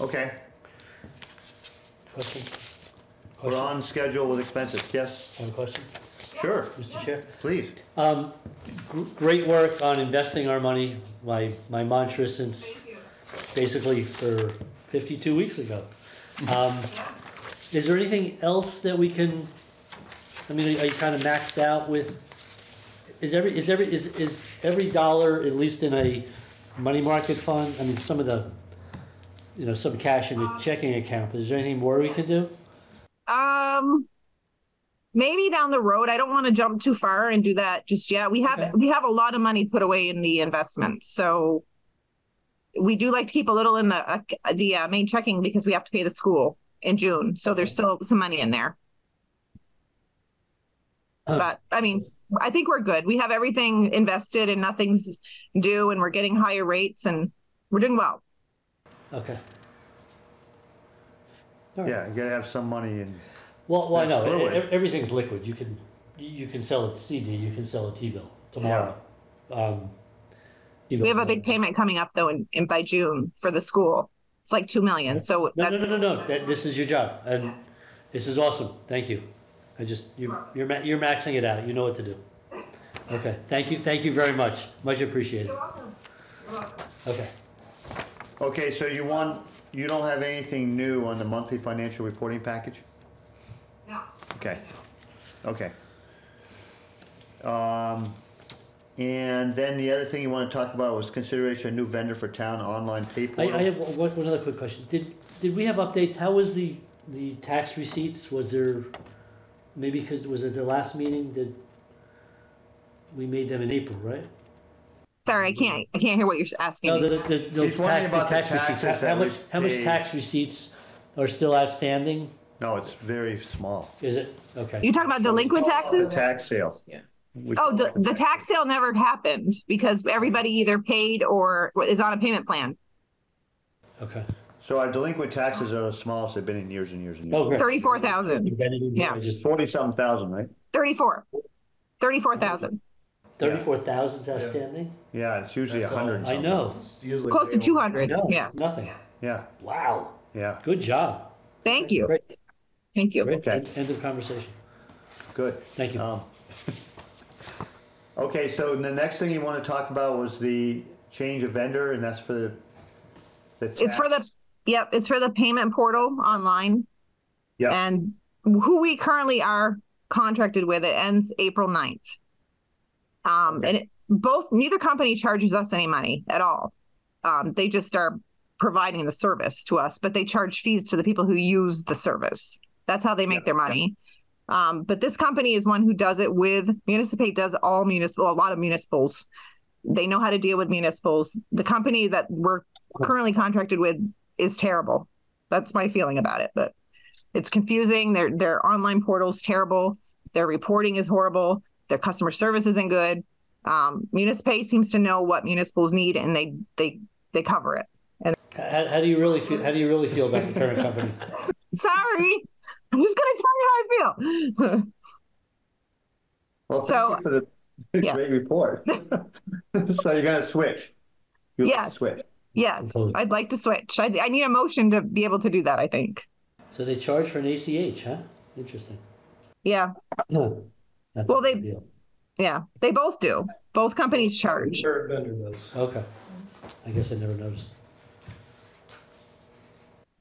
okay. Question? We're Question? on schedule with expenses. Yes, One question, sure, Mr. Chair? please. Um, gr- great work on investing our money, my, my mantra since basically for fifty-two weeks ago. Um, is there anything else that we can, I mean, are you kind of maxed out with? Is every, is every, is, is every dollar, at least in a money market fund, I mean, some of the, you know, some cash in a checking account, but is there anything more we can do? Um, maybe down the road. I don't want to jump too far and do that just yet. We have, Okay. we have a lot of money put away in the investment, so we do like to keep a little in the, uh, the uh, main checking because we have to pay the school in June. So there's still some money in there. Huh. But I mean, I think we're good. We have everything invested and nothing's due and we're getting higher rates and we're doing well. Okay. All right. Yeah, you gotta have some money in, Well, well, I know, e- e- everything's liquid, you can, you you can sell a CD, you can sell a T-bill tomorrow. Um, We have a big payment coming up though in, in by June for the school. It's like two million. So No, no, that's, no, no, no, that, this is your job, and this is awesome, thank you. I just, you, you're you're maxing it out, you know what to do. Okay, thank you, thank you very much, much appreciated. Okay, okay, so you want, you don't have anything new on the monthly financial reporting package? No. Okay, okay. Um, And then the other thing you wanna talk about was consideration of new vendor for town online pay I, portal. I have one, one other quick question. Did, did we have updates? How was the, the tax receipts? Was there, maybe because, was it the last meeting that we made them in April, right? Sorry, I can't, I can't hear what you're asking. No, me. the, the, the He's wondering tax, the about the tax receipts. How- How that we much, how much paid. tax receipts are still outstanding? No, it's very small. Is it? Okay. You talking about delinquent oh, taxes? Tax sale. Yeah. We- Oh, the, the tax sale never happened because everybody either paid or is on a payment plan. Okay. So our delinquent taxes are the smallest they've been in years and years and Oh, years. great. Thirty-four thousand, Yeah. I Just Forty-something thousand, right? thirty-four, thirty-four thousand, thirty-four thousand's outstanding? Yeah, it's usually a That's all. hundred and I something. know. Usually close to payroll. two I hundred, know. yeah. It's nothing. Yeah, Wow. yeah, Good job. Thank you, Great. Thank you. Great. Okay. End- End of conversation. good. Thank you. Um, Okay, so the next thing you wanna talk about was the change of vendor, and that's for the. the It's for the, tax. yep, it's for the payment portal online. Yep. And who we currently are contracted with, it ends April 9th. Um, and it, both, neither company charges us any money at all. Um, they just are providing the service to us, but they charge fees to the people who use the service. That's how they make their money. Um, but this company is one who does it with Municipay does all municipal, a lot of municipals. They know how to deal with municipals. The company that we're currently contracted with is terrible. That's my feeling about it, but it's confusing. Their their online portal's terrible. Their reporting is horrible. Their customer service isn't good. Um, Municipay seems to know what municipals need, and they they they cover it. How, how do you really feel, how do you really feel about the current company? Sorry, I'm just gonna tell you how I feel. Well, so- you for the yeah. great report. So you're gonna switch? You'll Yes. Switch. yes, Totally. I'd like to switch. I, I need a motion to be able to do that. I think. So they charge for an ACH, huh? Interesting. Yeah, No. Well, they- deal. yeah, they both do. Both companies charge. Current vendor does. Okay. I guess I never noticed.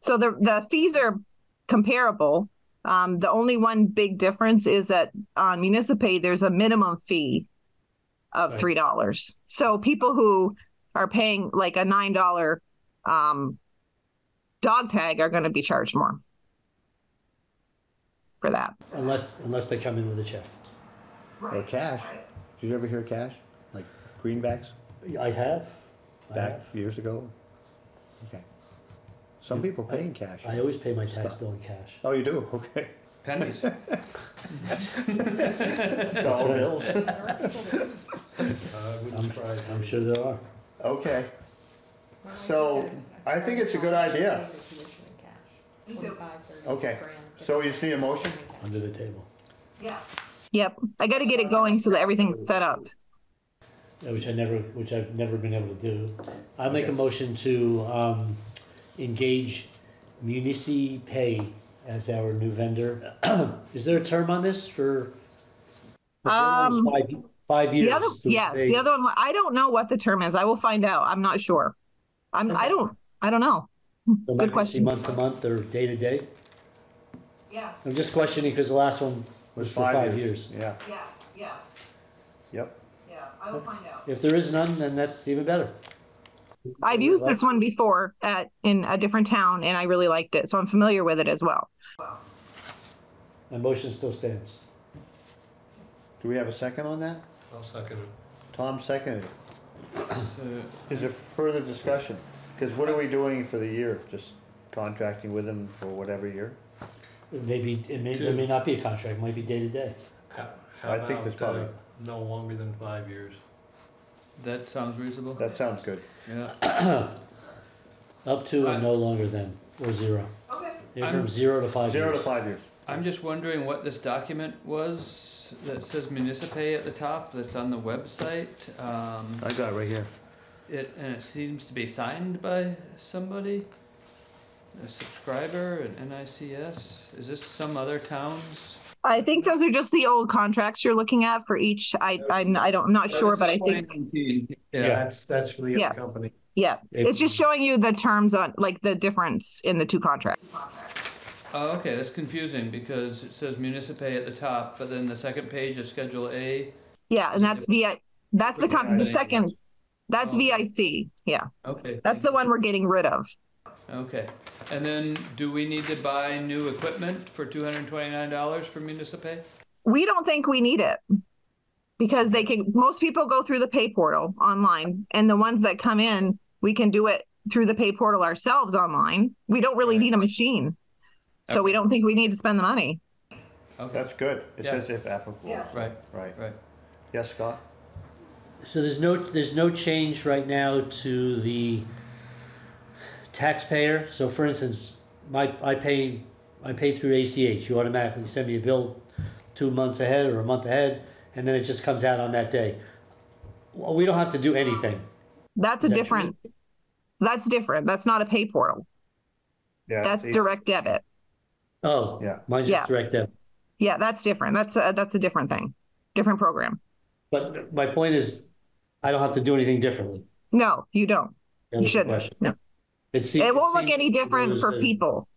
So the the fees are comparable. Um, the only one big difference is that on Municipay there's a minimum fee of three dollars. So people who are paying like a nine dollar um, dog tag are going to be charged more for that. Unless, unless they come in with a check. Or cash. Did you ever hear cash? Like greenbacks I have. I back have. years ago? Okay. Some people pay in cash. I always pay my tax bill in cash. Oh, you do? Okay. Pennies. Dollar bills. Uh, I'm, wouldn't try. I'm sure there are. Okay. So, I think it's a good idea. Okay. So we just need a motion? Under the table. Yeah. Yep, I got to get it going so that everything's set up. Yeah, Which I never, which I've never been able to do. I make a motion to, um, engage Municipay as our new vendor. Is there a term on this for? the bill is Um, Five, five years. The other, Do yes, pay- the other one. I don't know what the term is. I will find out. I'm not sure. I'm. I don't. I don't know. so might good it be question. Month to month or day to day? Yeah. I'm just questioning because the last one was for five years. Yeah, Yeah. Yeah. yep. Yeah. I will find out. If there is none, then that's even better. I've used this one before at in a different town, and I really liked it, so I'm familiar with it as well. My motion still stands. Do we have a second on that? I'll second it. Tom seconded it. Is there further discussion? Because what are we doing for the year? Just contracting with them for whatever year? It may be, it may, there may not be a contract, it might be day to day. How, how I think that's about, uh, probably- no longer than five years? That sounds reasonable. That sounds good. Yeah. Up to and no longer than, or zero. Okay. Yeah, I'm- from zero to five Zero to years. five years. I'm just wondering what this document was that says Municipay at the top that's on the website. Um, I got it right here. it, and it seems to be signed by somebody, a subscriber, an NICS. Is this some other town's? I think those are just the old contracts you're looking at for each. I I'm I don't I'm not sure, but I think Yeah, Yeah. that's, that's for the Yeah. other company. yeah, it's just showing you the terms on like the difference in the two contracts. Oh, okay, that's confusing because it says Municipay at the top, but then the second page is Schedule A. Yeah, and that's VIP That's the com- the second, that's Oh. VIC, yeah. Okay. That's the one we're getting rid of. Okay, and then do we need to buy new equipment for two hundred and twenty-nine dollars for Municipay? We don't think we need it. Because they can, most people go through the pay portal online and the ones that come in, we can do it through the pay portal ourselves online. We don't really Right. need a machine. So we Okay. don't think we need to spend the money. Okay, That's good. It Yeah. says if applicable. Yeah. right, Right. right. Yes, Scott? So there's no, there's no change right now to the taxpayer. So for instance, my, I pay, I pay through ACH. You automatically send me a bill two months ahead or a month ahead, and then it just comes out on that day. Well, we don't have to do anything. That's a Is that different, that's different. That's not a pay portal. Yeah. That's direct debit. Oh, Yeah. mine's Yeah. just direct debit. Yeah, that's different. That's a, that's a different thing. Different program. But my point is, I don't have to do anything differently. No, you don't. You shouldn't. No. It seems- It won't look any different for a- people.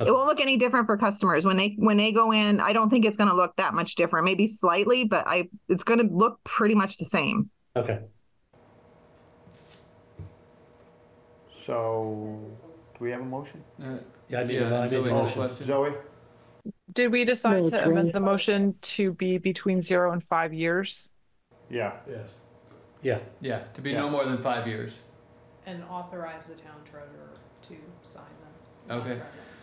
It won't look any different for customers when they when they go in. I don't think it's going to look that much different. Maybe slightly, but I it's going to look pretty much the same. Okay. So, do we have a motion? Uh, Yeah, I made, Yeah, a- I made Zoe a motion. question. Zoe? Did we decide to amend the motion to be between zero and five years? Yeah. Yes. Yeah, Yeah, to be Yeah. no more than five years. And authorize the town treasurer to sign them. Okay.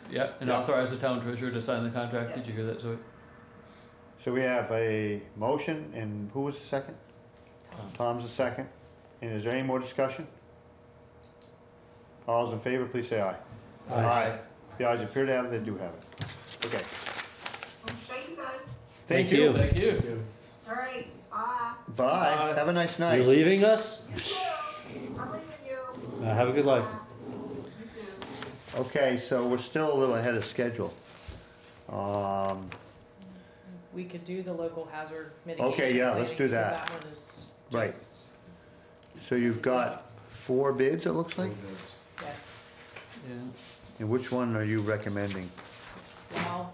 Yeah, and Yeah. authorize the town treasurer to sign the contract. Did you hear that, Zoe? So we have a motion, and who was the second? Tom's the second. And is there any more discussion? All those in favor, please say aye. Aye. The ayes appear to have it, they do have it. Okay. Thank you guys. Thank Thank you. you. Thank you. All right. Bye. Bye. Bye. Have a nice night. you're night. leaving us? I'm leaving you. Uh, have a good life. Okay, so we're still a little ahead of schedule. Um, We could do the local hazard mitigation. Okay, yeah, let's planning, do 'cause that. That one is Right. just, so you've got four bids, it looks like? yes. Yeah. And which one are you recommending? Well,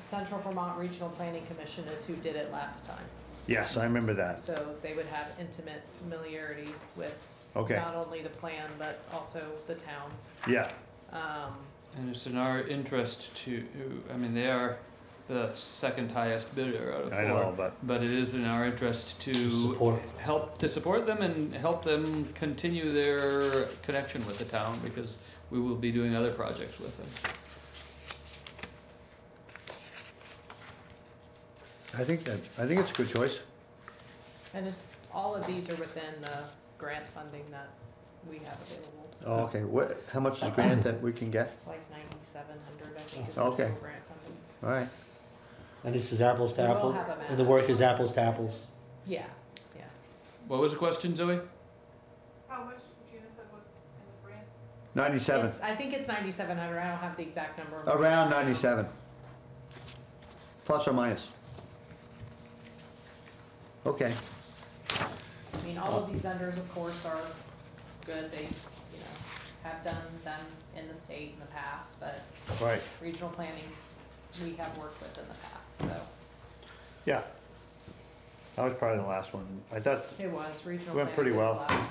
Central Vermont Regional Planning Commission is who did it last time. Yes, I remember that. So they would have intimate familiarity with Okay, not only the plan, but also the town. yeah, Um, And it's in our interest to, I mean, they are the second highest bidder out of I know, four. but, But it is in our interest to Support. help, to support them and help them continue their connection with the town because we will be doing other projects with them. I think that, I think it's a good choice. and it's, all of these are within the grant funding that we have available. Oh, okay, what, how much is grant that we can get? It's like ninety-seven hundred, I think is the Okay. total grant funding. All right, And this is apples to We will apples? have a And the work is apples to apples? Yeah, yeah. What was the question, Zoe? How much Gina said was in the grant? ninety-seven, It's, I think it's ninety-seven hundred, I don't have the exact number. around ninety-seven. Plus or minus. Okay, I mean, all of these vendors, of course, are good, they, you know, have done them in the state in the past, but right, regional planning, we have worked with in the past, so. yeah. That was probably the last one. I thought, It was, regional Went planning pretty did the well. last one.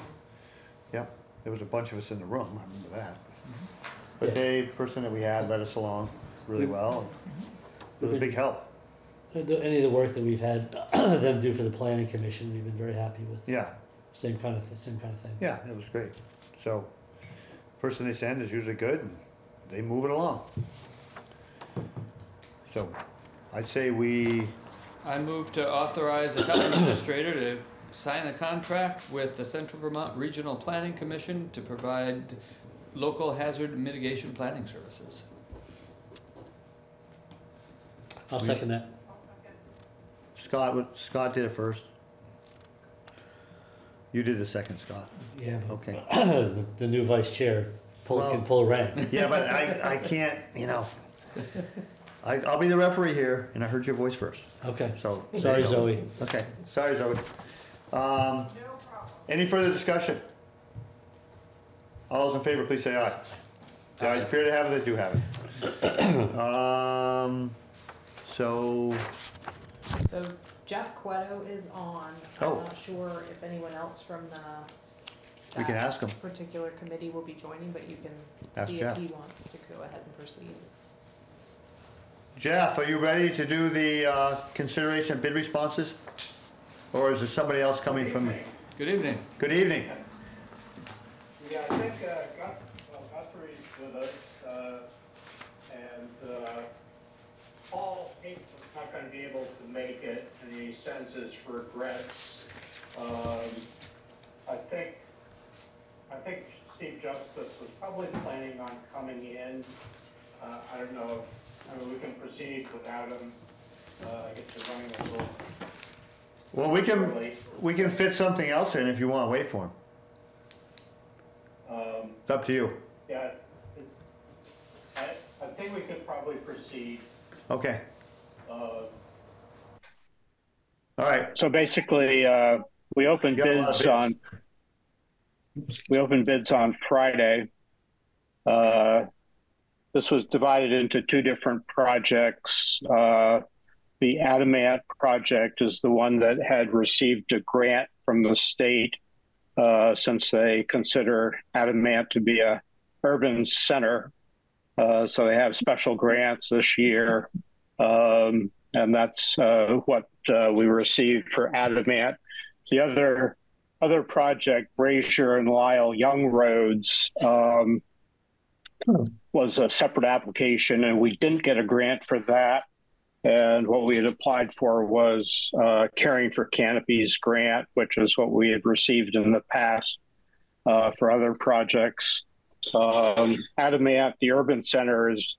yep, there was a bunch of us in the room, I remember that. Mm-hmm. But Yeah. Dave, person that we had, led us along really well. Mm-hmm. It was a big help, the- Any of the work that we've had them do for the planning commission, we've been very happy with. yeah. Same kind of, th- same kind of thing. Yeah, it was great. So, person they send is usually good, and they move it along. So, I'd say we, I move to authorize the town administrator to sign a contract with the Central Vermont Regional Planning Commission to provide local hazard mitigation planning services. I'll second that. Scott, would- Scott did it first. You did the second, Scott. Yeah. Okay. The, the new vice chair pull, can Well- pull rank. Yeah, but I, I can't, you know. I, I'll be the referee here, and I heard your voice first, Okay. so. Sorry, Zoe. Okay, sorry, Zoe. Um, any further discussion? All those in favor, please say aye. The ayes appear to have it, they do have it. Um, so, So Jeff Cueto is on. Oh. I'm not sure if anyone else from the. We can that ask him. Particular committee will be joining, but you can Ask see Jeff. if he wants to go ahead and proceed. Jeff, are you ready to do the uh, consideration of bid responses? Or is there somebody else coming from? Good evening. Good evening. Yeah, I think uh, Gut- well, Guthrie's with us, uh, and uh, Paul is not going to be able to make it, and he sends his regrets. Um, I think, I think Steve Justice was probably planning on coming in. Uh, I don't know, I mean, we can proceed without him. Uh, I guess we're running a little Well, we can, early. we can fit something else in if you want to wait for him. Um, It's up to you. Yeah, it's, I, I think we could probably proceed. Okay, all right. So basically, uh, we opened You got a lot of bids bids. on, we opened bids on Friday. Uh, this was divided into two different projects. Uh, the Adamant project is the one that had received a grant from the state, uh, since they consider Adamant to be a urban center. Uh, so they have special grants this year. Um, and that's, uh, what, uh, we received for Adamant. The other other project, Brazier and Lyle Young Roads, um, was a separate application, and we didn't get a grant for that. And what we had applied for was uh, Caring for Canopies grant, which is what we had received in the past uh, for other projects. Um, Adamant, the urban centers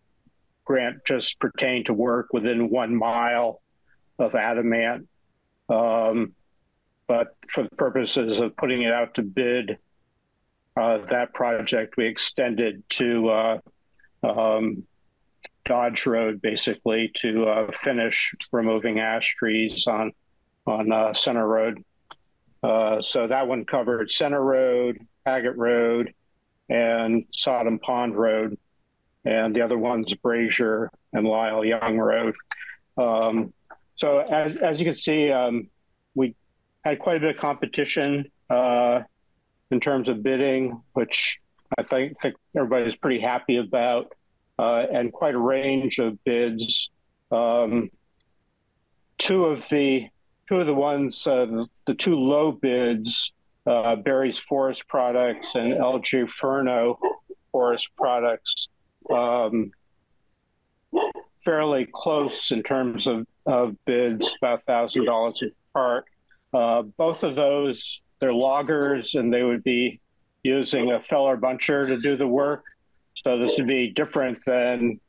grant just pertained to work within one mile of Adamant. Um, but for the purposes of putting it out to bid, uh, that project we extended to uh, um, Dodge Road, basically to uh, finish removing ash trees on on uh, Center Road. Uh, so that one covered Center Road, Paget Road, and Sodom Pond Road, and the other one's Brazier and Lyle Young Road. Um, so as as you can see, um, we had quite a bit of competition uh, in terms of bidding, which I think, think everybody's pretty happy about, uh, and quite a range of bids. Um, two of the two of the ones, uh, the, two low bids, uh, Barry's Forest Products and LG Furno Forest Products, um, fairly close in terms of, of bids, about thousand dollars apart. Uh, both of those, they're loggers and they would be using a feller buncher to do the work. So this would be different than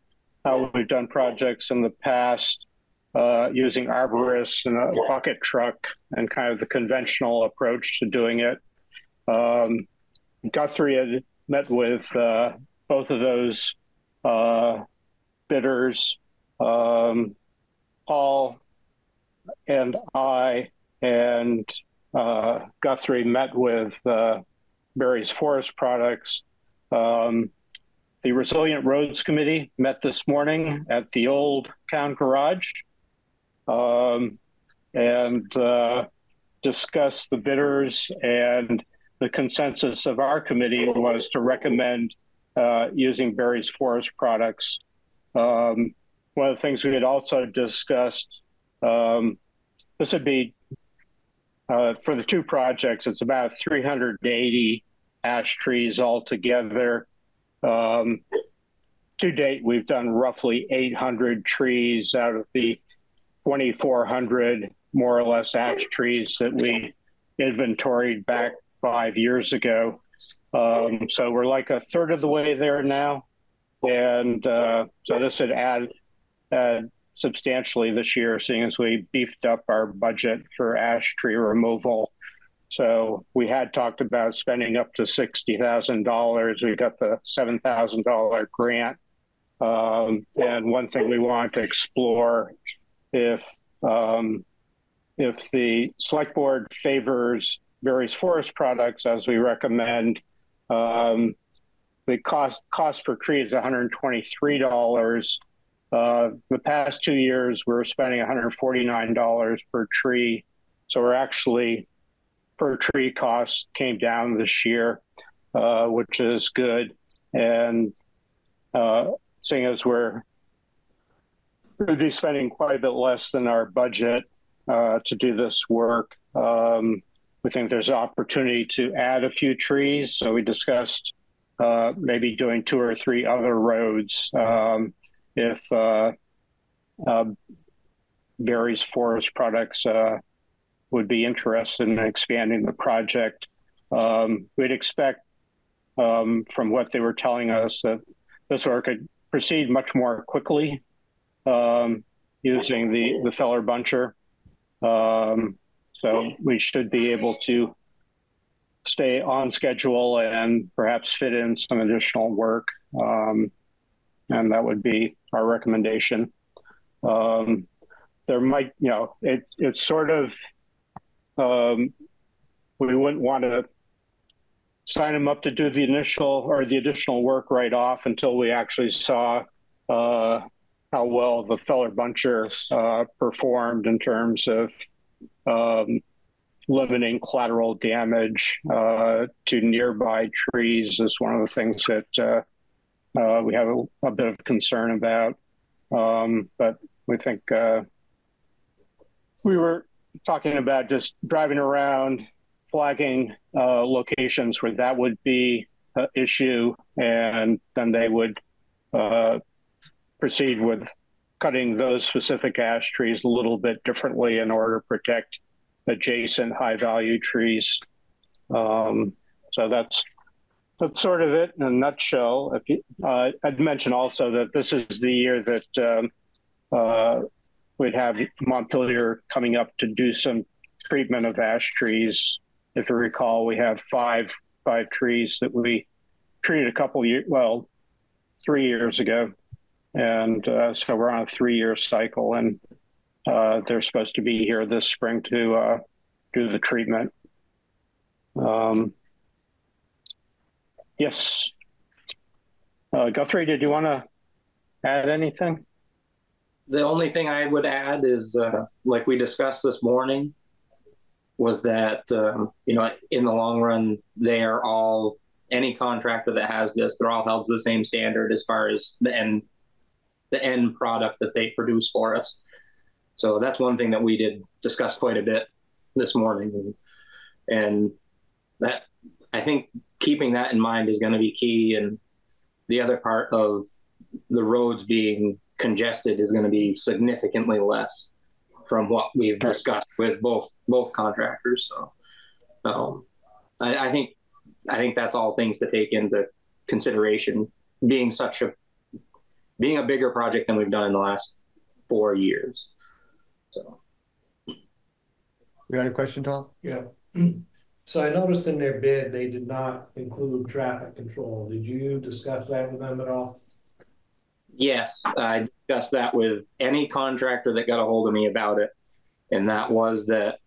how we've done projects in the past, uh, using arborists and a bucket truck and kind of the conventional approach to doing it. Um, Guthrie had met with uh, both of those uh, bidders. Um, Paul and I and uh, Guthrie met with uh, Barry's Forest Products. Um, the Resilient Roads Committee met this morning at the old town garage um, and uh, discussed the bidders. And the consensus of our committee was to recommend uh, using Barry's Forest Products. Um, one of the things we had also discussed, um, this would be uh, for the two projects, it's about 380 ash trees altogether. Um, to date, we've done roughly 800 trees out of the 2,400 more or less ash trees that we inventoried back five years ago. Um, so we're like a third of the way there now. And uh, so this would add, add substantially this year, seeing as we beefed up our budget for ash tree removal. So we had talked about spending up to sixty thousand dollars. We got the seven thousand dollar grant, um, and one thing we want to explore if um, if the select board favors Barry's Forest Products as we recommend. Um, the cost cost per tree is one hundred twenty three dollars Uh, the past two years, we're spending $149 per tree. So we're actually, per tree cost came down this year, uh, which is good. And uh, seeing as we're going to be spending quite a bit less than our budget uh, to do this work, um, we think there's opportunity to add a few trees. So we discussed uh, maybe doing two or three other roads um, if uh, uh, Barry's Forest Products uh, would be interested in expanding the project. Um, we'd expect um, from what they were telling us that this work could proceed much more quickly um, using the, the Feller Buncher. Um, so we should be able to stay on schedule and perhaps fit in some additional work. Um, and that would be our recommendation. Um, there might, you know, it, it's sort of, um, we wouldn't want to sign them up to do the initial or the additional work right off until we actually saw uh, how well the Feller Buncher uh, performed in terms of um, limiting collateral damage uh, to nearby trees is one of the things that uh, uh, we have a, a, bit of concern about. Um, but we think uh, we were talking about just driving around, flagging uh, locations where that would be an issue, and then they would proceed with cutting those specific ash trees a little bit differently in order to protect adjacent high value trees. Um, so that's that's sort of it in a nutshell. If you, uh, I'd mention also that this is the year that um, uh, we'd have Montpelier coming up to do some treatment of ash trees. If you recall, we have five five trees that we treated a couple years, well, three years ago, and uh, so we're on a three year cycle, and uh, they're supposed to be here this spring to uh, do the treatment. Um, yes. Uh, Guthrie, did you want to add anything? The only thing I would add is, uh, like we discussed this morning, was that um, you know in the long run they are all any contractor that has this they're all held to the same standard as far as the end the end product that they produce for us so that's one thing that we did discuss quite a bit this morning. And, and that I think keeping that in mind is going to be key. And the other part of the roads being congested is going to be significantly less from what we've discussed with both both contractors. So um, I, I think I think that's all things to take into consideration. Being such a being a bigger project than we've done in the last four years. So. You got a question, Tom? Yeah. So I noticed in their bid, they did not include traffic control. Did you discuss that with them at all? Yes, I discussed that with any contractor that got a hold of me about it. And that was that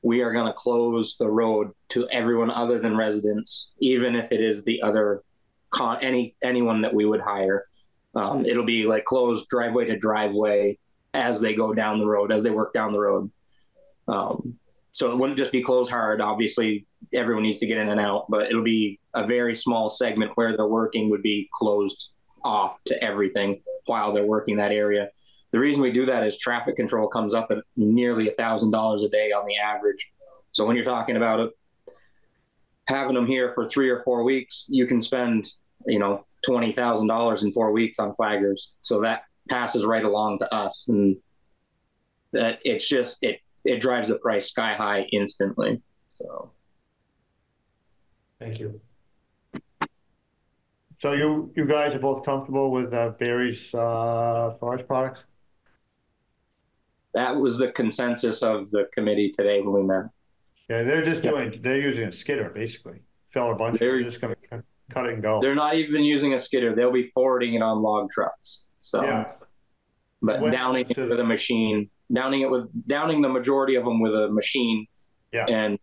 we are going to close the road to everyone other than residents, even if it is the other con any anyone that we would hire. Um, it'll be like closed driveway to driveway as they go down the road, as they work down the road. Um, so it wouldn't just be closed hard. Obviously, everyone needs to get in and out, but it'll be a very small segment where they're working would be closed off to everything while they're working that area. The reason we do that is traffic control comes up at nearly a thousand dollars a day on the average. So when you're talking about it, having them here for three or four weeks, you can spend, you know, twenty thousand dollars in four weeks on flaggers. So that passes right along to us, and that it's just it it drives the price sky high instantly. So, thank you. So you you guys are both comfortable with uh, Barry's uh, forest products? That was the consensus of the committee today when we met. Yeah, they're just doing they're using a skidder basically. Feller bunch. They're just going to cut it and go. They're not even using a skidder. They'll be forwarding it on log trucks. So, yeah. but when downing it with a machine, downing it with downing the majority of them with a machine, yeah, and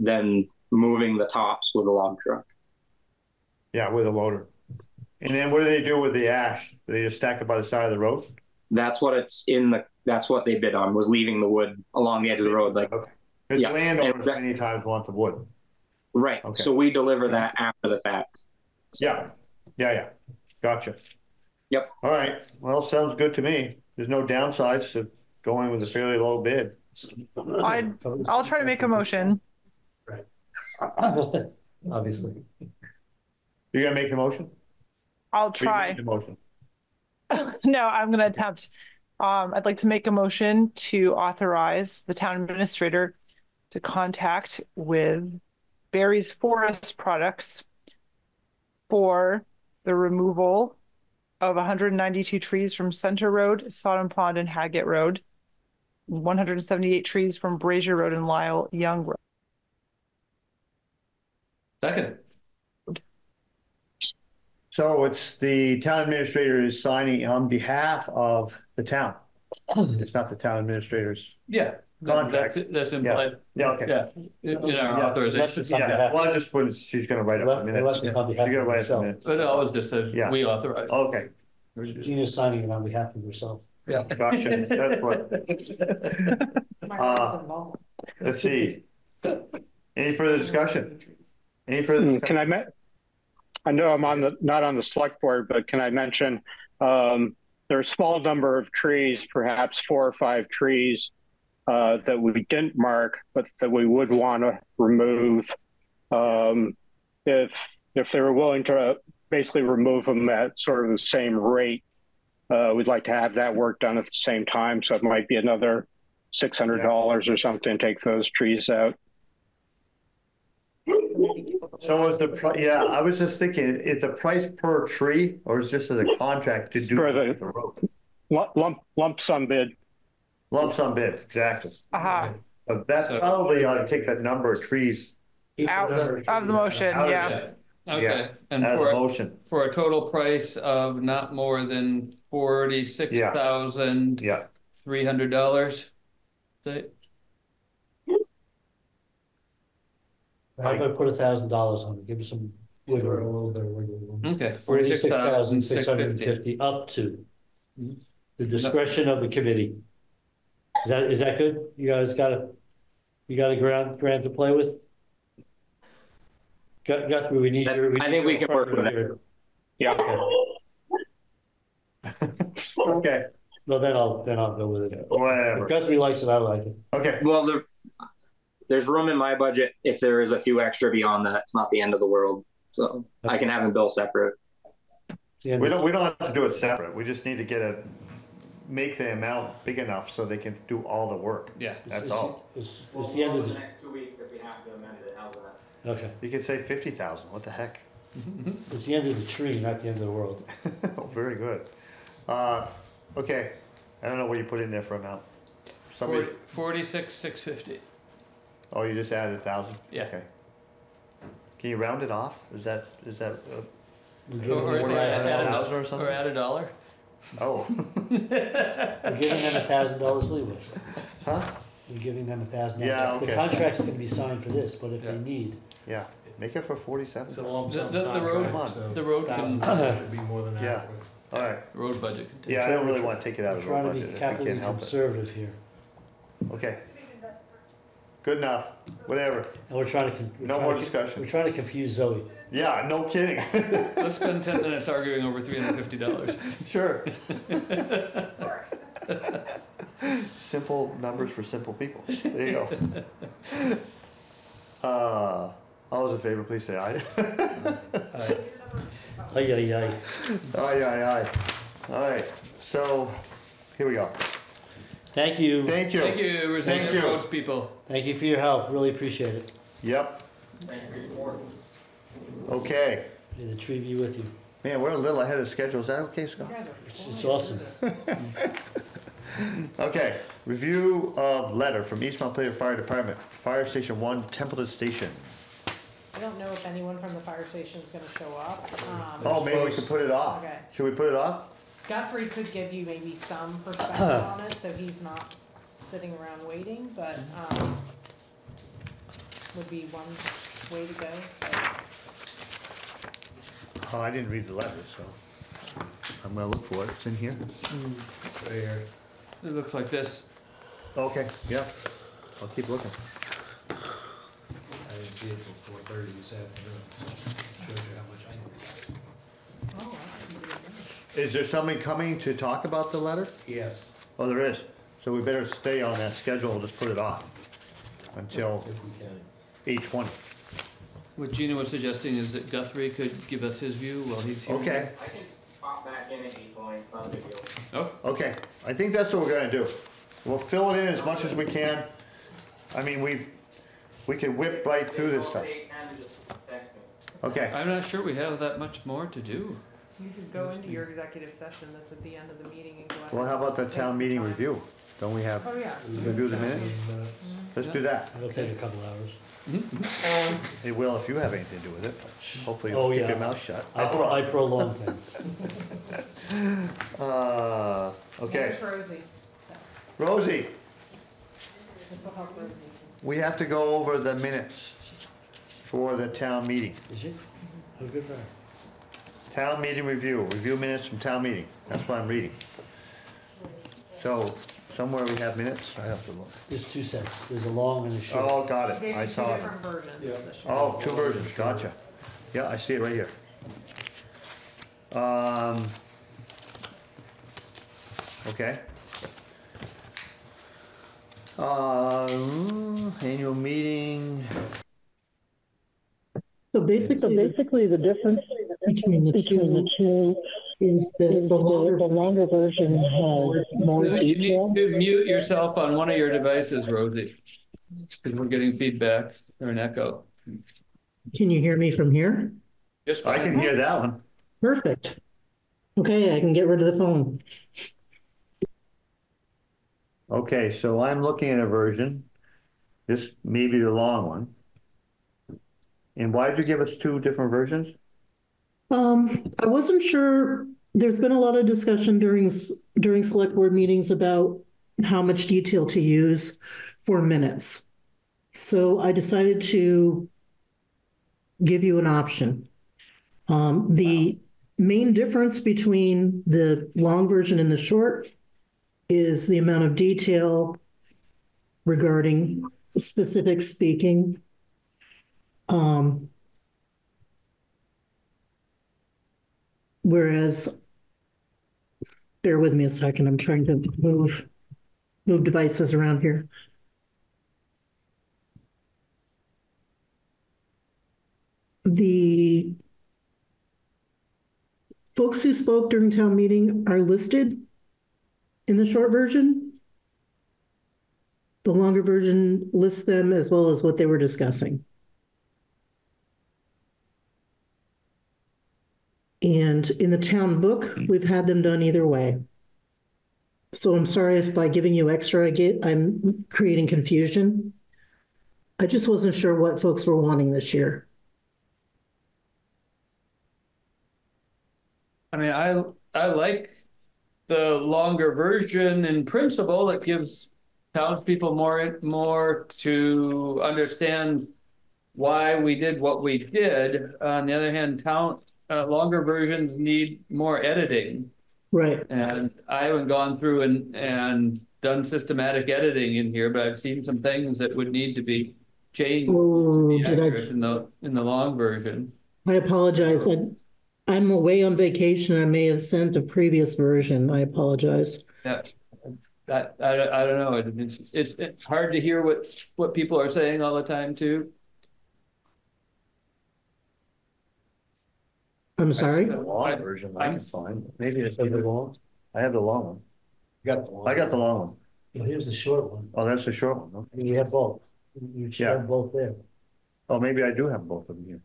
then moving the tops with a log truck. Yeah, with a loader. And then what do they do with the ash? Do they just stack it by the side of the road? That's what it's in the, that's what they bid on, was leaving the wood along the edge of the road, like, Okay. Because Yeah, landowners and that- many times want the wood. right, Okay. so we deliver that after the fact. Yeah, yeah, yeah. Gotcha. Yep. All right. Well, sounds good to me. There's no downsides to going with a fairly low bid. I'd, I'll try to make a motion. Right. Obviously. You're gonna make the motion? I'll Or you try. The motion. No, I'm gonna attempt. Um, I'd like to make a motion to authorize the town administrator to contact with Barry's Forest Products for the removal of hundred and ninety-two trees from Center Road, Sodom Pond and Haggett Road, one hundred and seventy-eight trees from Brazier Road and Lyle Young Road. Second, So it's the town administrator is signing on behalf of the town. It's not the town administrator's. yeah, no, Contract. that's, it. that's implied, Yeah, okay. yeah, in in our Yeah, authorization. that's- Yeah, well, I just put, it- she's gonna write up a minute. Unless She's it's on behalf gonna of write up a herself. minute. But it always just says, Yeah. we authorize. Okay, Gina's signing it on behalf of herself. Yeah. gotcha. That's what, My Uh, involved. let's see. Any further discussion? Any further? Hmm, discussion? Can I me- I know I'm on the, not on the select board, but can I mention, um, there are a small number of trees, perhaps four or five trees, uh, that we didn't mark, but that we would want to remove. Um, if, if they were willing to basically remove them at sort of the same rate, uh, we'd like to have that work done at the same time. So it might be another six hundred dollars or something, to take those trees out. So is the, pri- yeah, I was just thinking, is the price per tree or is this as a contract to do For the- the road? Lump, lump sum bid. Lump sum bid, exactly. Aha, So that's So- probably ought to take that number of trees out of the motion, Out of yeah. Yeah, okay, and out of the for, motion. for a total price of not more than forty-six thousand Yeah, three hundred dollars. Say, I'm gonna put a thousand dollars on it, give us some wiggle, room, a little bit of wiggle room. okay, forty-six thousand six hundred and fifty. fifty, up to the discretion of the committee. Is that, is that good? You guys got a, you got a ground, grant to play with? Got, Guthrie, we need That- your. I think we can work with that. Yeah. okay, No, then I'll, then I'll go with it. If whatever. Guthrie likes it, I like it. Okay, Well, there, there's room in my budget if there is a few extra beyond that. It's not the end of the world. So I can have them bill separate. It's the end we don't, we don't have to do it separate. We just need to get a, make the amount big enough so they can do all the work. Yeah, That's it's- all. It's, it's the end of the, next two weeks if we have to amend it. How's that? okay, You could say fifty thousand, what the heck? it's the end of the tree, not the end of the world. Oh, very good. Uh, okay, I don't know what you put in there for amount. Somebody, Forty-six six fifty. oh, you just added a thousand? Yeah. Okay. Can you round it off? Is that, is that, uh, We're Or, giving or, them or a add thousand a- thousand or or something? add a dollar. Oh, we're giving them a thousand dollars leeway. huh? We're giving them a thousand. Yeah, The okay. contract's gonna be signed for this, but if they need, Yeah, make it for forty-seven. It's a lump The, sum the, the road, Come on. so the road can, dollars should be more than Yeah. adequate. All right, road budget can take. yeah, I don't really wanna take it out we're of the trying road to be budget if we capitally can't help it. conservative here. Okay. Good enough, whatever. And we're trying to. con- we're No trying more to- discussion. We're trying to confuse Zoe. Yeah, no kidding. Let's spend ten minutes arguing over three hundred fifty dollars. Sure. Simple numbers for simple people. There you go. Uh, all those in favor, please say aye. Ay, ay, ay. Aye, aye, aye. All right, so, here we go. Thank you. Thank you. Thank you, Thank resilient you. roads people. Thank you for your help. Really appreciate it. Yep, okay. May the tree be with you. Man, we're a little ahead of schedule. Is that okay, Scott? It's, it's awesome. Okay, review of letter from East Montpelier Fire Department, Fire Station One, Templeton Station. I don't know if anyone from the fire station's gonna show up. Um, Oh, maybe we could put it off. Okay. Should we put it off? Guthrie could give you maybe some perspective on it, so he's not sitting around waiting, but, um, would be one way to go. Oh, I didn't read the letter, so. I'm gonna look for it, it's in here. Hmm. Right here. It looks like this. Okay, yeah, I'll keep looking. I didn't see it till four thirty this afternoon, so shows you how much I know. Is there somebody coming to talk about the letter? Yes, Oh, there is, so we better stay on that schedule, and just put it off until if we can. eight twenty. What Gina was suggesting is that Guthrie could give us his view while he's here. Okay, I can pop back in at eight twenty, not a big deal. Oh, okay, I think that's what we're gonna do. We'll fill it in as much as we can. I mean, we, we can whip right through this stuff. Okay, I'm not sure we have that much more to do. You could go into your executive session that's at the end of the meeting and go ahead. well, how about the town meeting time. review? Don't we have, Oh, yeah. we gonna do the minutes? Minutes. Let's do that. It'll take a couple hours. It will if you have anything to do with it. Hopefully Oh, you'll keep yeah. your mouth shut. I pro- I prolong things. Uh, okay, There's Rosie, so Rosie, this will help Rosie. we have to go over the minutes for the town meeting. Is it? Oh, good for. Town meeting review, review minutes from town meeting, that's what I'm reading. So, somewhere we have minutes, I have to look. There's two sets. There's a long and a short. Oh, got it, I you two saw it. different versions. Yeah. that should- Oh, two versions, gotcha. Yeah, I see it right here. Um. Okay. Uh, annual meeting, So basically, So basically, the difference between the between the two two is that is the the, longer the longer version has more You need to mute yourself on one of your devices, Rosie. Because we're getting feedback or an echo. Can you hear me from here? Just I fine. can hear that one. Perfect. Okay, I can get rid of the phone. Okay, so I'm looking at a version. This may be the long one. And why did you give us two different versions? Um, I wasn't sure, there's been a lot of discussion during, during select board meetings about how much detail to use for minutes. So I decided to give you an option. Um, the main difference between the long version and the short is the amount of detail regarding specific speaking. Um, Whereas, bear with me a second, I'm trying to move, move devices around here. The folks who spoke during town meeting are listed in the short version. The longer version lists them as well as what they were discussing. And in the town book, mm. we've had them done either way. So I'm sorry if by giving you extra, I get, I'm creating confusion. I just wasn't sure what folks were wanting this year. I mean, I, I like the longer version in principle. It gives townspeople more, more to understand why we did what we did. On the other hand, town, uh, longer versions need more editing. Right. And I haven't gone through and, and done systematic editing in here, but I've seen some things that would need to be changed to Oh, be I, in the, in the long version. I apologize. I, I'm away on vacation. I may have sent a previous version. I apologize. Yeah, that, I, I don't know, It- it's, it's, it's hard to hear what, what people are saying all the time too. I'm sorry? The long version, mine's fine. Maybe it's the long. I have the long one. You got the one. I got the long one. Well, here's the short one. Oh, that's the short one. okay. You have both. You should Yeah. have both there. Oh, maybe I do have both of them here.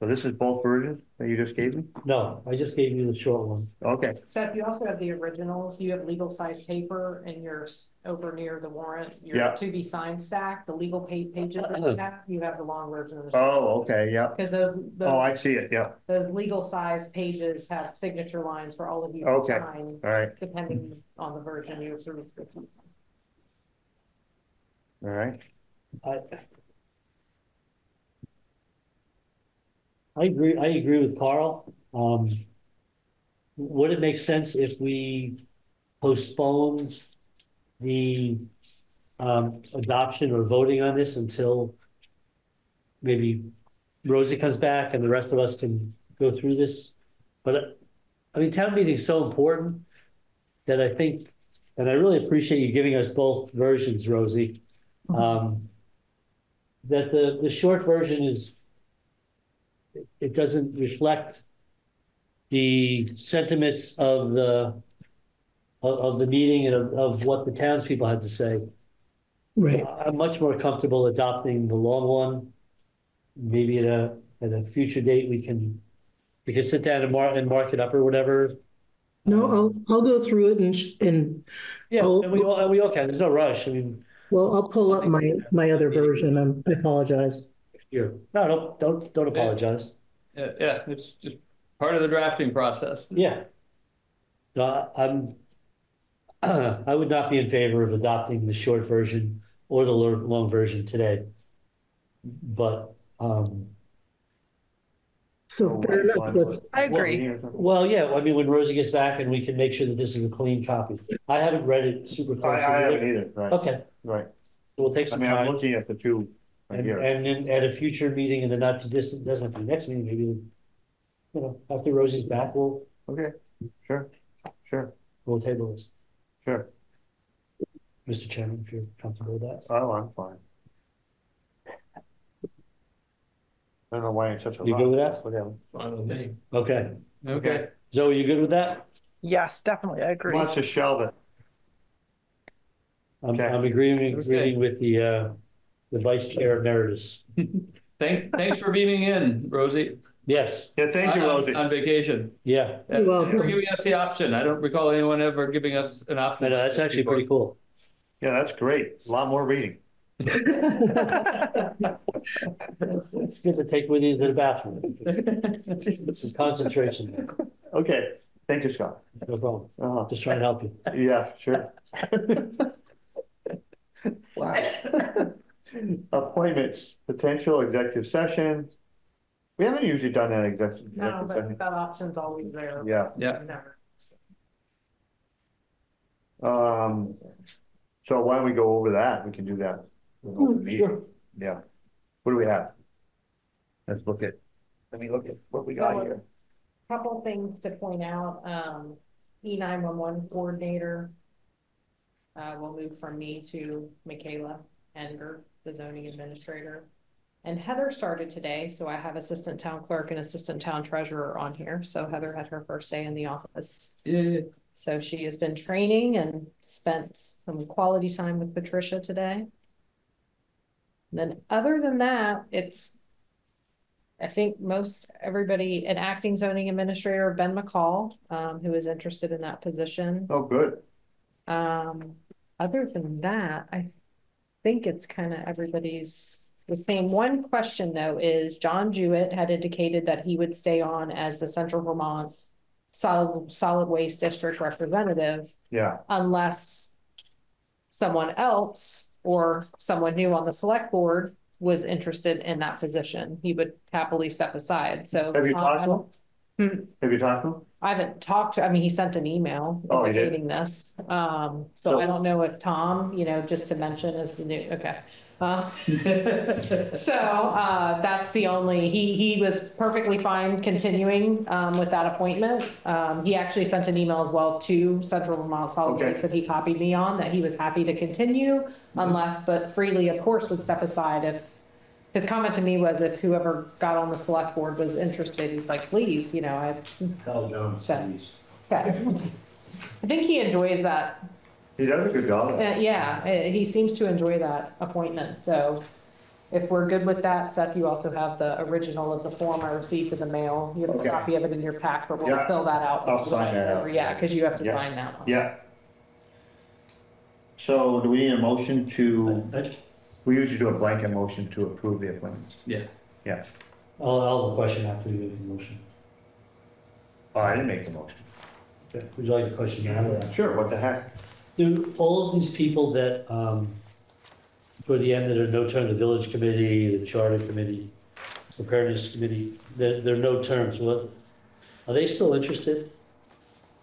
So this is both versions that you just gave me? No, I just gave you the short one. Okay, Seth, you also have the originals, you have legal size paper and yours over near the warrant, your Yeah. to be signed stack, the legal page pages that you have, you have the long version of the. oh, okay, yeah. Cause those, Oh, I those, see it, yeah, those legal size pages have signature lines for all of you to Okay. sign, all right, depending on the version you approve. all right. I I agree, I agree with Carl. Um, would it make sense if we postponed the um, adoption or voting on this until maybe Rosie comes back and the rest of us can go through this? But, uh, I mean, town meeting is so important that I think, and I really appreciate you giving us both versions, Rosie. Um, that the, the short version is, it- doesn't reflect the sentiments of the, of, of the meeting and of, of what the townspeople had to say. Right. I'm much more comfortable adopting the long one. Maybe at a, at a future date, we can, we can sit down and mark, and mark it up or whatever. No, I'll, I'll go through it and, sh- and, Yeah, Oh. and we all, and we all can, there's no rush, I mean, well, I'll pull up my, my other version. Um, I apologize. Here, no, don't, don't, don't apologize. Yeah, yeah, it's just part of the drafting process. Yeah. No, I'm, I would not be in favor of adopting the short version or the lo- long version today. But, um, So fair enough, let's, I agree. well, yeah, I mean, when Rosie gets back and we can make sure that this is a clean copy. I haven't read it super I, closely. I haven't either, right, Okay, right. we'll take I some mean, I'm time. looking at the two right And, here. and then at a future meeting in the not too distant, doesn't have to be next meeting, maybe, you know, after Rosie's back, we'll, Okay, sure, sure, we'll table this. sure. Mr. Chairman, if you're comfortable with that. Oh, I'm fine. I don't know why it's such a. You good with that? Whatever. Fine with me. Okay. Okay. Zoe, you good with that? Yes, definitely, I agree. Wants to shelve it. I'm, Okay. I'm agreeing, Okay. agreeing with the, uh, the vice chair emeritus. Thank, thanks for beaming in, Rosie. Yes, Yeah, thank you, On- Rosie. On vacation. yeah, And You're thanks For giving us the option. I don't recall anyone ever giving us an option. I know, that's actually pretty cool. Yeah, that's great. A lot more reading. It's, it's good to take with you to the bathroom. Some concentration, Okay, thank you, Scott. no problem. Uh-huh. Just trying to help you. Yeah, sure. Wow. Appointments, potential executive session. We haven't usually done that executive. No, executive but session. that option's always there. Yeah, Yeah. Never. um, so why don't we go over that? We can do that. in an open meeting. Yeah. What do we have? Let's look at, let me look at what we got So- here. Couple things to point out, um, E nine one one coordinator. Uh, will move from me to Michaela Enger, the zoning administrator. And Heather started today, so I have assistant town clerk and assistant town treasurer on here, so Heather had her first day in the office. So she has been training and spent some quality time with Patricia today. And Then other than that, it's. I think most, everybody, an acting zoning administrator, Ben McCall, um, who is interested in that position. Oh, good. Um, other than that, I think it's kind of everybody's the same. One question though is John Jewett had indicated that he would stay on as the Central Vermont Solid, Solid Waste District Representative Yeah, unless someone else or someone new on the select board was interested in that position, he would happily step aside, so. Have you talked to um, don't- Hmm. have you talked to him? I haven't talked to, I mean, he sent an email Oh, indicating this, um, so I don't know if Tom, you know, just to mention is the new, okay. Uh, So, uh, that's the only, he, he was perfectly fine continuing, um, with that appointment. Um, he actually sent an email as well to Central Vermont Solid Okay. Waste that he copied me on, that he was happy to continue unless, but freely, of course, would step aside if, his comment to me was if whoever got on the select board was interested, he's like, please, you know, I, Cal Jones, So- please. Okay. I think he enjoys that. He does a good job. Uh, yeah, uh, he seems to enjoy that appointment. So if we're good with that, Seth, you also have the original of the form I received in the mail. You have a Okay. copy of it in your pack, but we'll Yeah. fill that out. I'll sign that out. Yeah, because you have to Yeah. sign that one. Yeah. So do we need a motion to, I- we usually do a blanket motion to approve the appointments. Yeah. Yeah. I'll, I'll have a question after you make the motion. Oh, I didn't make the motion. Okay, Would you like a question now? Sure, what the heck? Do all of these people that, um, for the end that are no term, the village committee, the charter committee, preparedness committee, they're, they're no terms, what, are they still interested?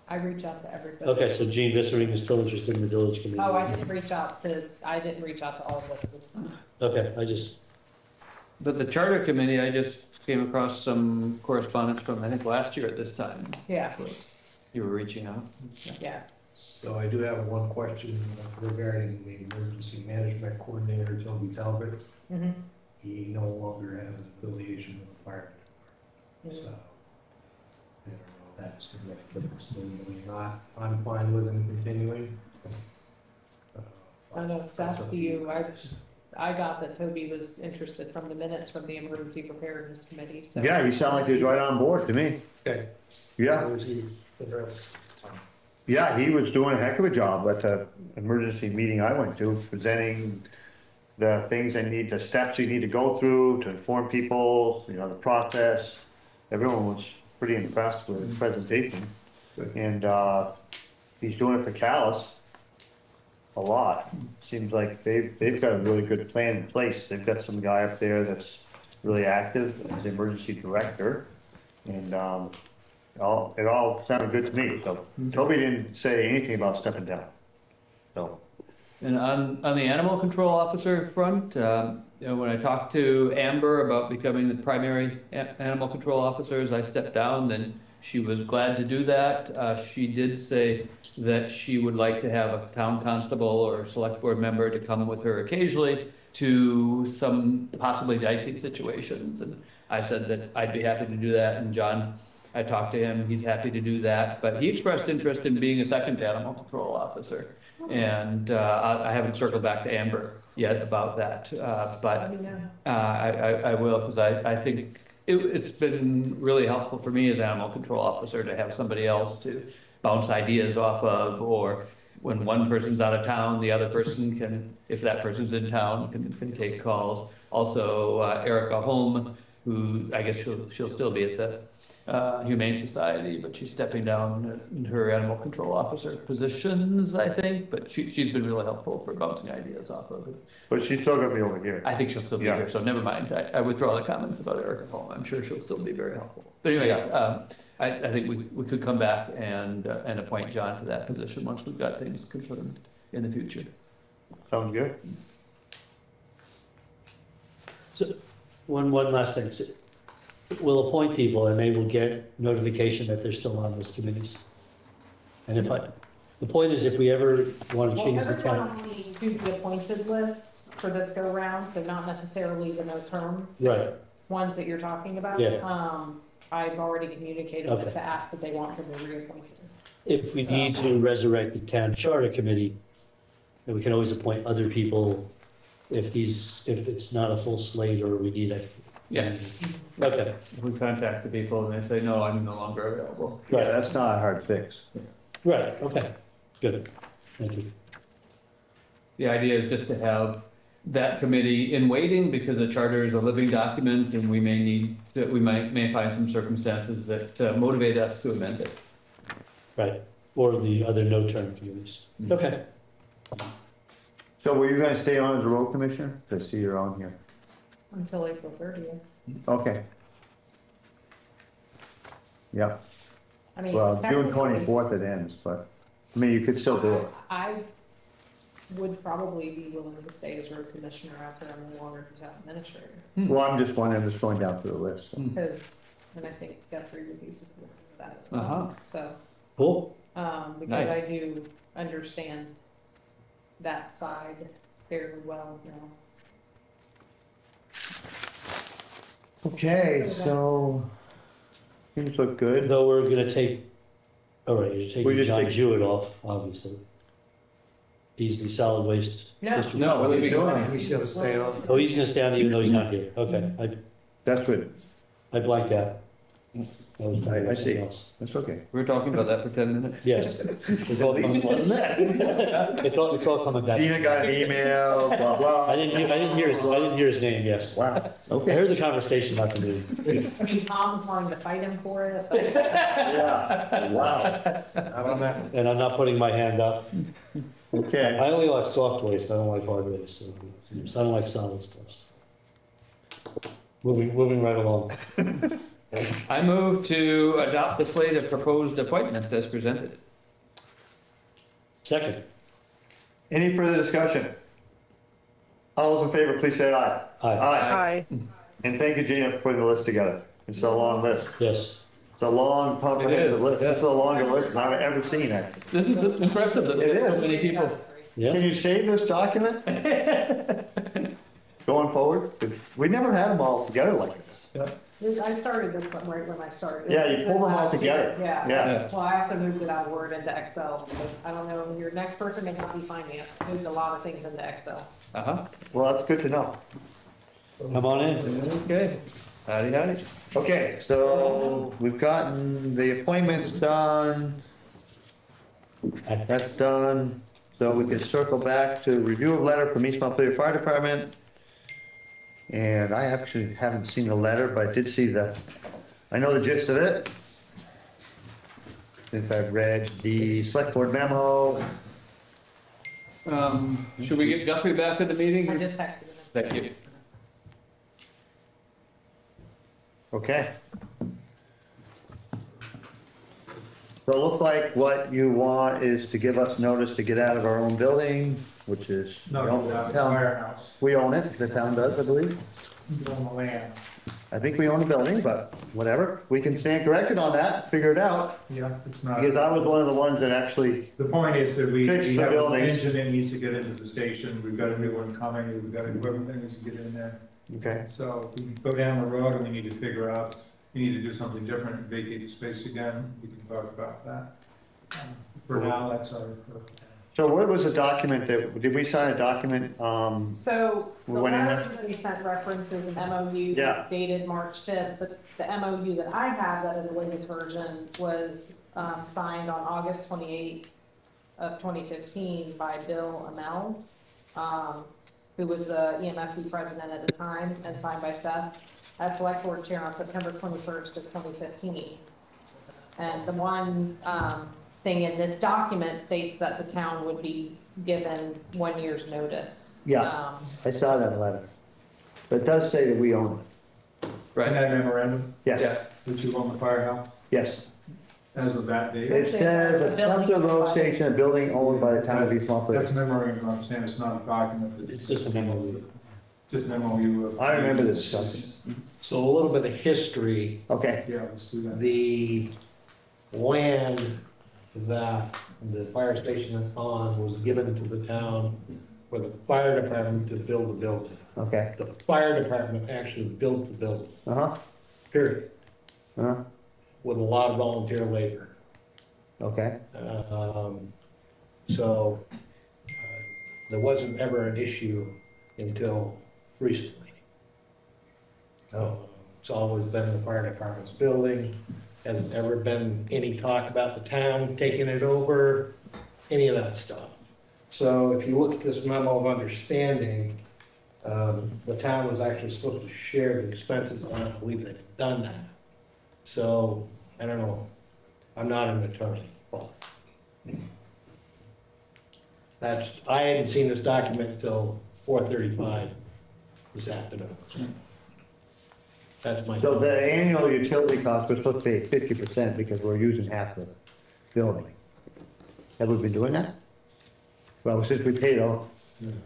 I reach out to everybody. Okay, so Jean Vissering is still interested in the village committee? Oh, I didn't reach out to, I didn't reach out to all of us this time. Okay, I just, But the charter committee, I just came across some correspondence from, I think, last year at this time. Yeah, You were reaching out. yeah. So I do have one question regarding the emergency management coordinator, Toby Talbot. Mhm. He no longer has affiliation with the fire department, so. I don't know if that's correct, but it's still really not, I'm fine with them continuing. Uh, I know, Seth, to you, I, I got that Toby was interested from the minutes from the emergency preparedness committee, so. Yeah, you sound like he was right on board to me. Okay. Yeah, he yeah, he was doing a heck of a job at the emergency meeting I went to, presenting the things they need, the steps you need to go through to inform people, you know, the process. Everyone was pretty impressed with his presentation. And, uh, he's doing it for Calais a lot. Seems like they've, they've got a really good plan in place. They've got some guy up there that's really active as the emergency director. And, um, it all, it all sounded good to me, so Toby didn't say anything about stepping down. So, And on, on the animal control officer front, um, you know, when I talked to Amber about becoming the primary a- animal control officer as I stepped down, then she was glad to do that. Uh, she did say that she would like to have a town constable or select board member to come with her occasionally to some possibly dicey situations. And I said that I'd be happy to do that, and John, I talked to him, he's happy to do that, but he expressed interest in being a second animal control officer. And, uh, I, I haven't circled back to Amber yet about that, uh, but, know. uh, I, I, I will, because I, I think it, it's been really helpful for me as animal control officer to have somebody else to bounce ideas off of, or when one person's out of town, the other person can, if that person's in town, can, can take calls. Also, uh, Erica Holm, who, I guess she'll, she'll still be at the, uh, Humane Society, but she's stepping down in her animal control officer positions, I think, but she, she's been really helpful for bouncing ideas off of it. but she's still gonna be over here. I think she'll still be Yeah. here, so never mind. I, I withdraw the comments about Erica Palmer. I'm sure she'll still be very helpful. But anyway, yeah, um, I, I think we, we could come back and, uh, and appoint John to that position once we've got things confirmed in the future. Sounds good. so, one, one last thing. So, We'll appoint people and they will get notification that they're still on those committees. And if I, the point is if we ever want to Well, change the everyone town, on the to be appointed list for this go round, so not necessarily the no term right, ones that you're talking about. Yeah. Um, I've already communicated with Okay. to ask that they want to be reappointed. if we need to resurrect the town charter committee, then we can always appoint other people if these, if it's not a full slate or we need a. Yeah. Okay, we contact the people and they say, no, I'm no longer available. Yeah, that's not a hard fix. right, okay, good, thank you. The idea is just to have that committee in waiting because a charter is a living document and we may need, that we might, may find some circumstances that uh, motivate us to amend it. Right, or the other no-term committees. Okay, So were you gonna stay on as a road commissioner? I see you're on here. Until April thirtieth. Okay. Yep, I mean. well, June technically, twenty-fourth it ends, but, I mean, you could still do it. I would probably be willing to stay as road commissioner after I'm no longer the town administrator, Well, I'm just wondering, I'm just going down through the list. because, and I think Guthrie would be supportive of that as Uh-huh. well, so. cool, Um, because I Nice. do understand that side fairly well, you know. Okay, so, things look good. though we're gonna take, all right, you're We taking just John take- Jewett off, obviously. He's the solid waste. No. district- No, what are we doing? He's gonna stay on. Oh, he's gonna stay on even though he's not here, okay, I, That's what, I blanked out. That was- I- I see. that's okay. We were talking about that for ten minutes. Yes. It's all coming back. It's all, it's all coming back. Even got an email, blah, blah. I didn't, hear- I didn't hear his, I didn't hear his name, yes. Wow, I okay. heard the conversation, not the meeting. I mean, Tom wanted to fight him for it, but Yeah, wow, Not on. And I'm not putting my hand up. okay. I only like soft waste, I don't like hard waste, so, so I don't like solid stuff. Moving, moving right along. I move to adopt the slate of proposed appointments as presented. Second. Any further discussion? All those in favor, please say aye. Aye. Aye. Aye. And thank you, Gina, for putting the list together. It's a long list. Yes. It's a long, comprehensive is, list. yeah. It's the longest list than I've ever seen, actually. This is impressive that It is. so many people. Can Yeah. you save this document? Going forward? We never had them all together like this. I started this one right when I started. Yeah, you This is pull them all last year. together. Yeah. Yeah. Well, I also moved it out of Word into Excel. I don't know, your next person may not be finance. Moved a lot of things into Excel. Uh-huh. Well, that's good to know. Come on in. Okay. Howdy, howdy. Okay, so we've gotten the appointments done. That's done. So we can circle back to review of letter from East Montpelier Fire Department. And I actually haven't seen the letter, but I did see the, I know the gist of it. Since I've read the select board memo. Um, should we get Guthrie back to the meeting? I just texted him. Thank you. Okay. So it looks like what you want is to give us notice to get out of our own building, which is. No, we own the town- firehouse, We own it, the town does, I believe. on the land. I think we own the building, but whatever. We can stand corrected on that, figure it out. Yeah, it's not. Because I was one of the ones that actually, The point is that we, Fix we the have an buildings. engine that needs to get into the station, we've got a new one coming, we've got equipment that needs to get in there. okay, So we can go down the road and we need to figure out, we need to do something different, vacate the space again, we can talk about that. Um, For now, that's our, so what was the document that, did we sign a document? Um, So the We went in letter that we sent references an MOU Yeah. dated March fifth, but the MOU that I have, that is the latest version, was, um, signed on August twenty-eighth of twenty fifteen by Bill Amell, um, who was the E EMFD president at the time, and signed by Seth as select board chair on September twenty-first of twenty fifteen. And the one, um, thing in this document states that the town would be given one year's notice. Yeah. Um, I saw that letter. But it does say that we own it. and Right. that memorandum, Yes, which you own the firehouse, yes. as of that date. It says, the Sumter Road Station, a building owned by the town of East Montpelier. That's a memorandum, I understand, it's not a document, It's it's just a memo. just an MOU. of- I remember this discussion. So a little bit of history, Okay, Yeah, let's do that. the land that the fire station on was given to the town for the fire department to build the building. okay, The fire department actually built the building, uh-huh, period, uh-huh, with a lot of volunteer labor. okay, Um, So uh, there wasn't ever an issue until recently. Oh. It's always been the fire department's building, hasn't ever been any talk about the town taking it over, any of that stuff. So if you look at this memo of understanding, um, the town was actually supposed to share the expenses, I don't believe they've done that. So, I don't know, I'm not an attorney, that's, I hadn't seen this document until four thirty-five this afternoon. That's my. so the annual utility cost, we're supposed to pay fifty percent because we're using half the building. Have we been doing that? Well, since we paid all,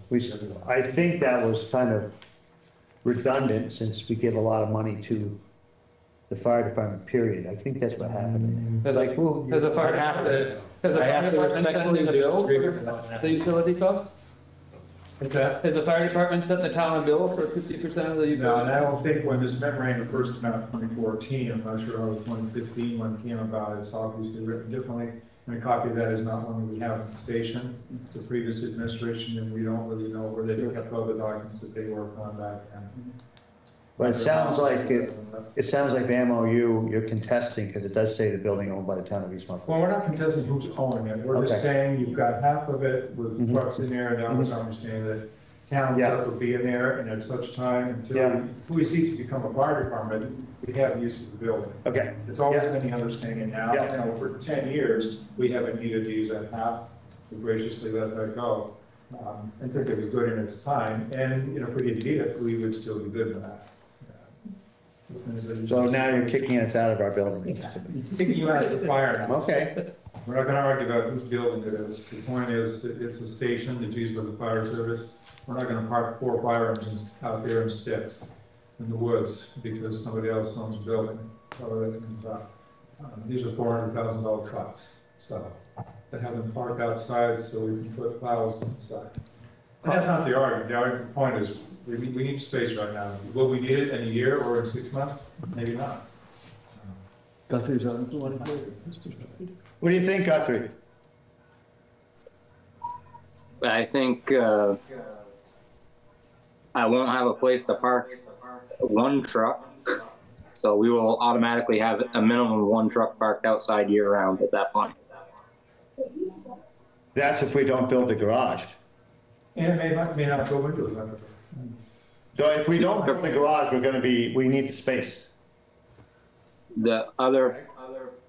we, I think that was kind of redundant since we give a lot of money to the fire department, period. I think that's what happened. Mm-hmm. Has Like, a, well, has a fire, has a I fire have to department respectfully in the bill disagree for that. the utility costs? What's that? Has the fire department sent the town a bill for fifty percent of the No, and? I don't think when this memorandum first came out in twenty fourteen, I'm not sure how it was twenty fifteen when it came about, it's obviously written differently. And a copy of that is not one we have in the station, it's a previous administration, and we don't really know where they kept all the documents that they worked on back then. Mm-hmm. But it sounds like, it, it sounds like the MOU you're contesting, because it does say the building owned by the town of East. Well, we're not contesting who's owning it, we're just Okay. saying you've got half of it with Mhm. trucks in there, and that was our understanding that town Yeah. stuff would be in there, and at such time Yeah. until we seek to become a fire department, we have use of the building. Okay, It's always Yeah. been the understanding now, Yeah. you know, for ten years, we haven't needed to use that half, we graciously let that go. Um, I think it was good in its time, and, you know, if we didn't need it, we would still be good with that. the things that you- So now you're kicking us out of our building. Kicking you out of the firehouse. Okay. We're not gonna argue about whose building it is. The point is, that it's a station that's used by the fire service. We're not gonna park four fire engines out there in sticks in the woods because somebody else owns the building. or they can, uh, um, These are four hundred thousand dollar trucks, so, that have them parked outside so we can put plows inside. And that's not the argument. The argument point is, we need, we need space right now. Will we need it in a year or in six months? Maybe not. Guthrie's on one What do you think, Guthrie? I think uh, I won't have a place to park one truck, so we will automatically have a minimum of one truck parked outside year round at that point. That's if we don't build the garage. And it may not, may not go into the So if we don't build the garage, we're gonna be, we need the space. The other,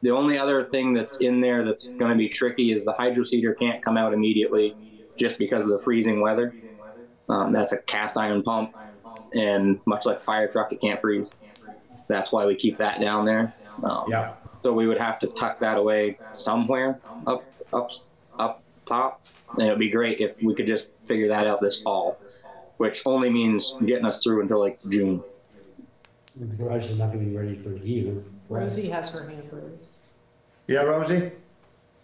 the only other thing that's in there that's going to be tricky is the hydro seeder can't come out immediately just because of the freezing weather. Um, that's a cast iron pump, and much like a fire truck, it can't freeze. That's why we keep that down there. Um, Yeah. So we would have to tuck that away somewhere up, up, up top. And it'd be great if we could just figure that out this fall, which only means getting us through until like June. The garage is not gonna be ready for a year. Rosie has her hand raised. Yeah, Rosie?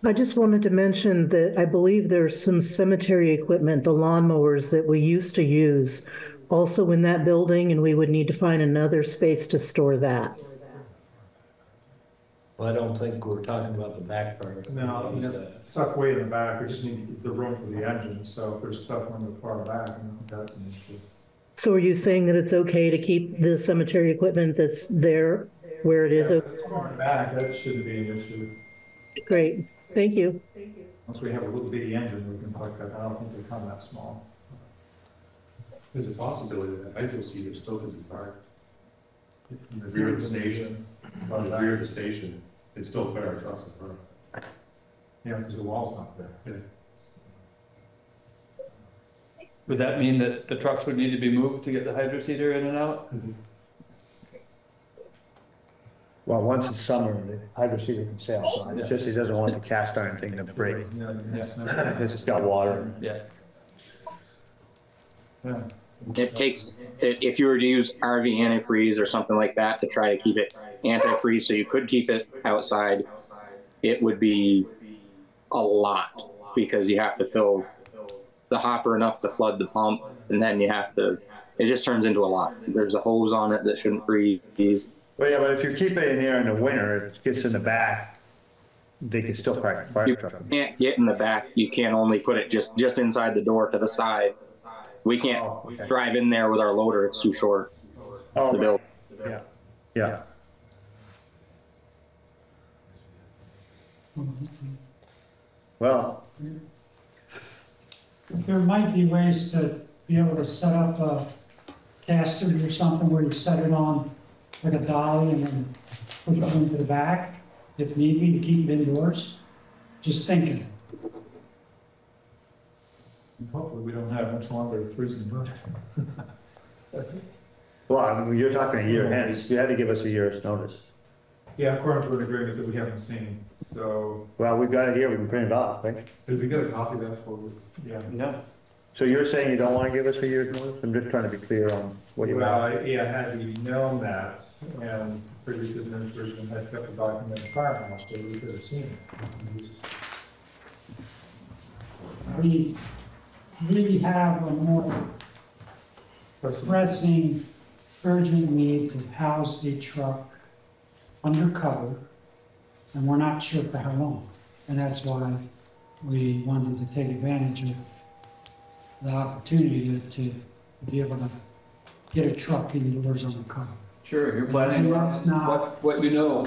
I just wanted to mention that I believe there's some cemetery equipment, the lawnmowers that we used to use, also in that building, and we would need to find another space to store that. Well, I don't think we're talking about the back part. No, you know, that. stuff way in the back, we just need the room for the engine, so if there's stuff on the far back, I don't that's an issue. So are you saying that it's okay to keep the cemetery equipment that's there where it is? Yeah, if it's far in the back, that shouldn't be an issue. Great, thank you. Once we have a little bitty engine, we can park that, I don't think they come that small. There's a possibility that hydro seeder still could be parked in the rear of the station, on the rear of the station, and still put our trucks in front. Yeah, because the wall's not there. Yeah. Would that mean that the trucks would need to be moved to get the hydro seeder in and out? Mm-hmm. Well, once it's summer, the hydro seeder can sail, so it's just he doesn't want the cast iron thing to break. Yeah, Yes. Because it's got water. Yeah. Yeah. It takes, i- if you were to use RV antifreeze or something like that to try to keep it antifreeze so you could keep it outside, it would be a lot because you have to fill the hopper enough to flood the pump and then you have to, it just turns into a lot. There's a hose on it that shouldn't freeze. Well, yeah, but if you keep it in here in the winter, if it gets in the back, they can still park the fire You truck. can't get in the back. You can only put it just, just inside the door to the side. We can't oh, drive in there with our loader. It's too short. Oh, right. build. yeah, yeah. Well, There might be ways to be able to set up a caster or something where you set it on like a dolly and then put it into the back if need be to keep it indoors. Just thinking. Hopefully, we don't have much longer of freezing winter. well, I mean, you're talking a year hence, you had to give us a year's notice. Yeah, according to an agreement that we haven't seen, so, Well, we've got it here, we can print it off, right? did we get a copy of that for, yeah. Yeah. So you're saying you don't want to give us a year's notice? I'm just trying to be clear on what you're. Well, I- yeah, had we known that, and previous administration had kept the document in the firehouse, so we could have seen it. We, really have a more pressing, urgent need to house a truck undercover, and we're not sure for how long. And that's why we wanted to take advantage of the opportunity to, to be able to get a truck indoors undercover. Sure, you're planning And on that's not- what, what you know.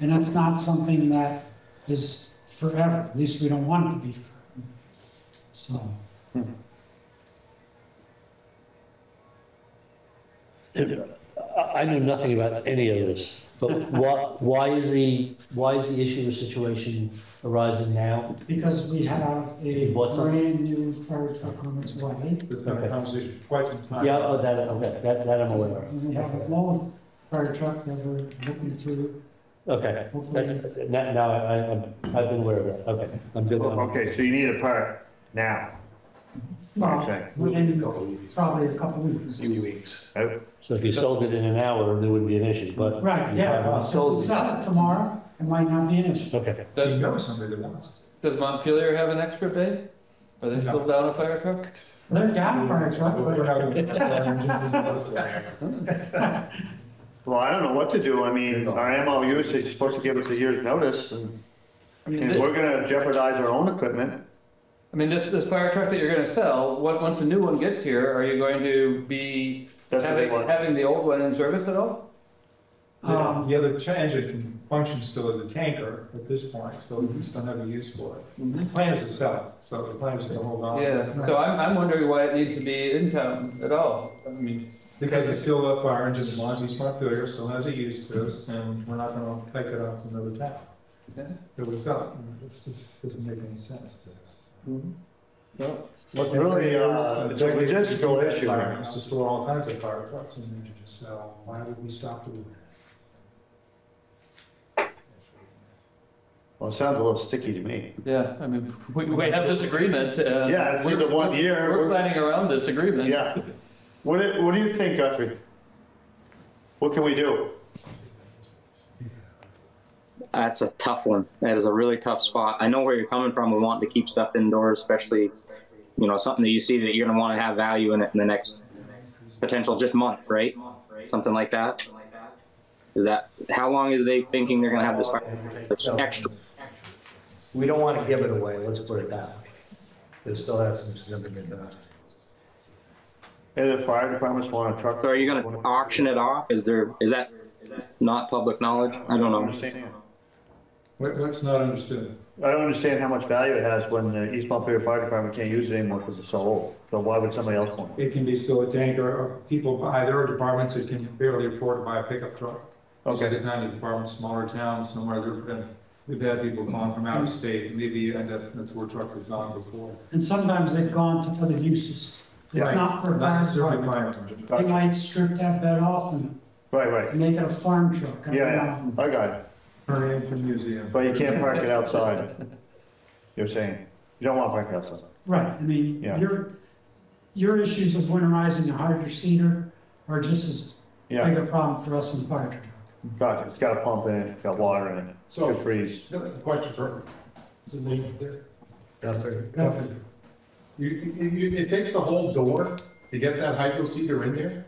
And that's not something that is forever, at least we don't want it to be forever. So. Hmm. If- I I know nothing about any of this, but why, why is the, why is the issue or situation arising now? Because we have a What's up? brand new fire truck on its way. It's been a conversation for quite some time. Yeah, oh, that, okay, that, that I'm aware of. And we have a loan fire truck that we're looking to. Okay, That- now, now I, I'm, I've been aware of that, okay, I'm good. Okay, so you need a part now. Well, Okay. within probably a couple weeks. Few weeks. Oh, So if you sold it in an hour, there wouldn't be an issue, but. Right, yeah, haven't if we sold it. sell it tomorrow, it might not be an issue. Okay. You know somebody that wants it. Does Montpelier have an extra bay? Are they still down a fire truck? They're down a fire truck, We're but having- having- Well, I don't know what to do. I mean, our MOU is supposed to give us a year's notice and, I mean, and thi- we're gonna jeopardize our own equipment. I mean, this, this fire truck that you're gonna sell, what, once the new one gets here, are you going to be That's what they having, want. having the old one in service at all? Um, Yeah, the engine can function still as a tanker at this point, so we still have a use for it. The plan is to sell it, so the plan is to hold on. Yeah, so I'm, I'm wondering why it needs to be in town at all. I mean, Because it's still up our engine, as long as East Montpelier still has a use to us, and we're not gonna take it out to another town. Yeah. It was up, it's just, doesn't make any sense to us. well, What's really, uh, it's a logistical issue. It's to store all kinds of fire trucks and then just sell, why would we stop doing that? Well, it sounds a little sticky to me. yeah, I mean, we, we have this agreement, uh. Yeah, it's we're- just a one year. We're planning around this agreement. Yeah. What, do- what do you think, Guthrie? What can we do? That's a tough one. That is a really tough spot. I know where you're coming from. We want to keep stuff indoors, especially, you know, something that you see that you're going to want to have value in it in the next potential just month, right? Something like that. Is that how long are they thinking they're going to have this fire? It's extra. We don't want to give it away, let's put it that way. It still has some significant value. And the fire departments want a truck? So are you going to auction it off? Is there is that not public knowledge? I don't know. Understand. What, what's not understood? I don't understand how much value it has when the East Montpelier Fire Department can't use it anymore because it's so old. So why would somebody else want it? It can be still a tanker, or people buy, there are departments that can barely afford to buy a pickup truck. Those are Okay. the kind of departments, smaller towns, somewhere there've been, we've had people calling from out of state, maybe you end up, that's where trucks have gone before. And sometimes they've gone to other uses. If Right. not for Not fire necessarily department, fire they might strip that bed off and Right, right. make it a farm truck. I don't Yeah, know. yeah, I got it. Turn it into a museum. But you can't park it outside. You're saying, you don't want to park it outside. Right, I mean, Yeah. your, your issues of winterizing a hydro seeder are just as big Yeah, a problem for us in the fire truck. got it. It's got a pump in it, it's got water in it. So- Could freeze. Question for, what's his name there? Guthrie. You, you, you- it takes the whole door to get that hydro seeder in there?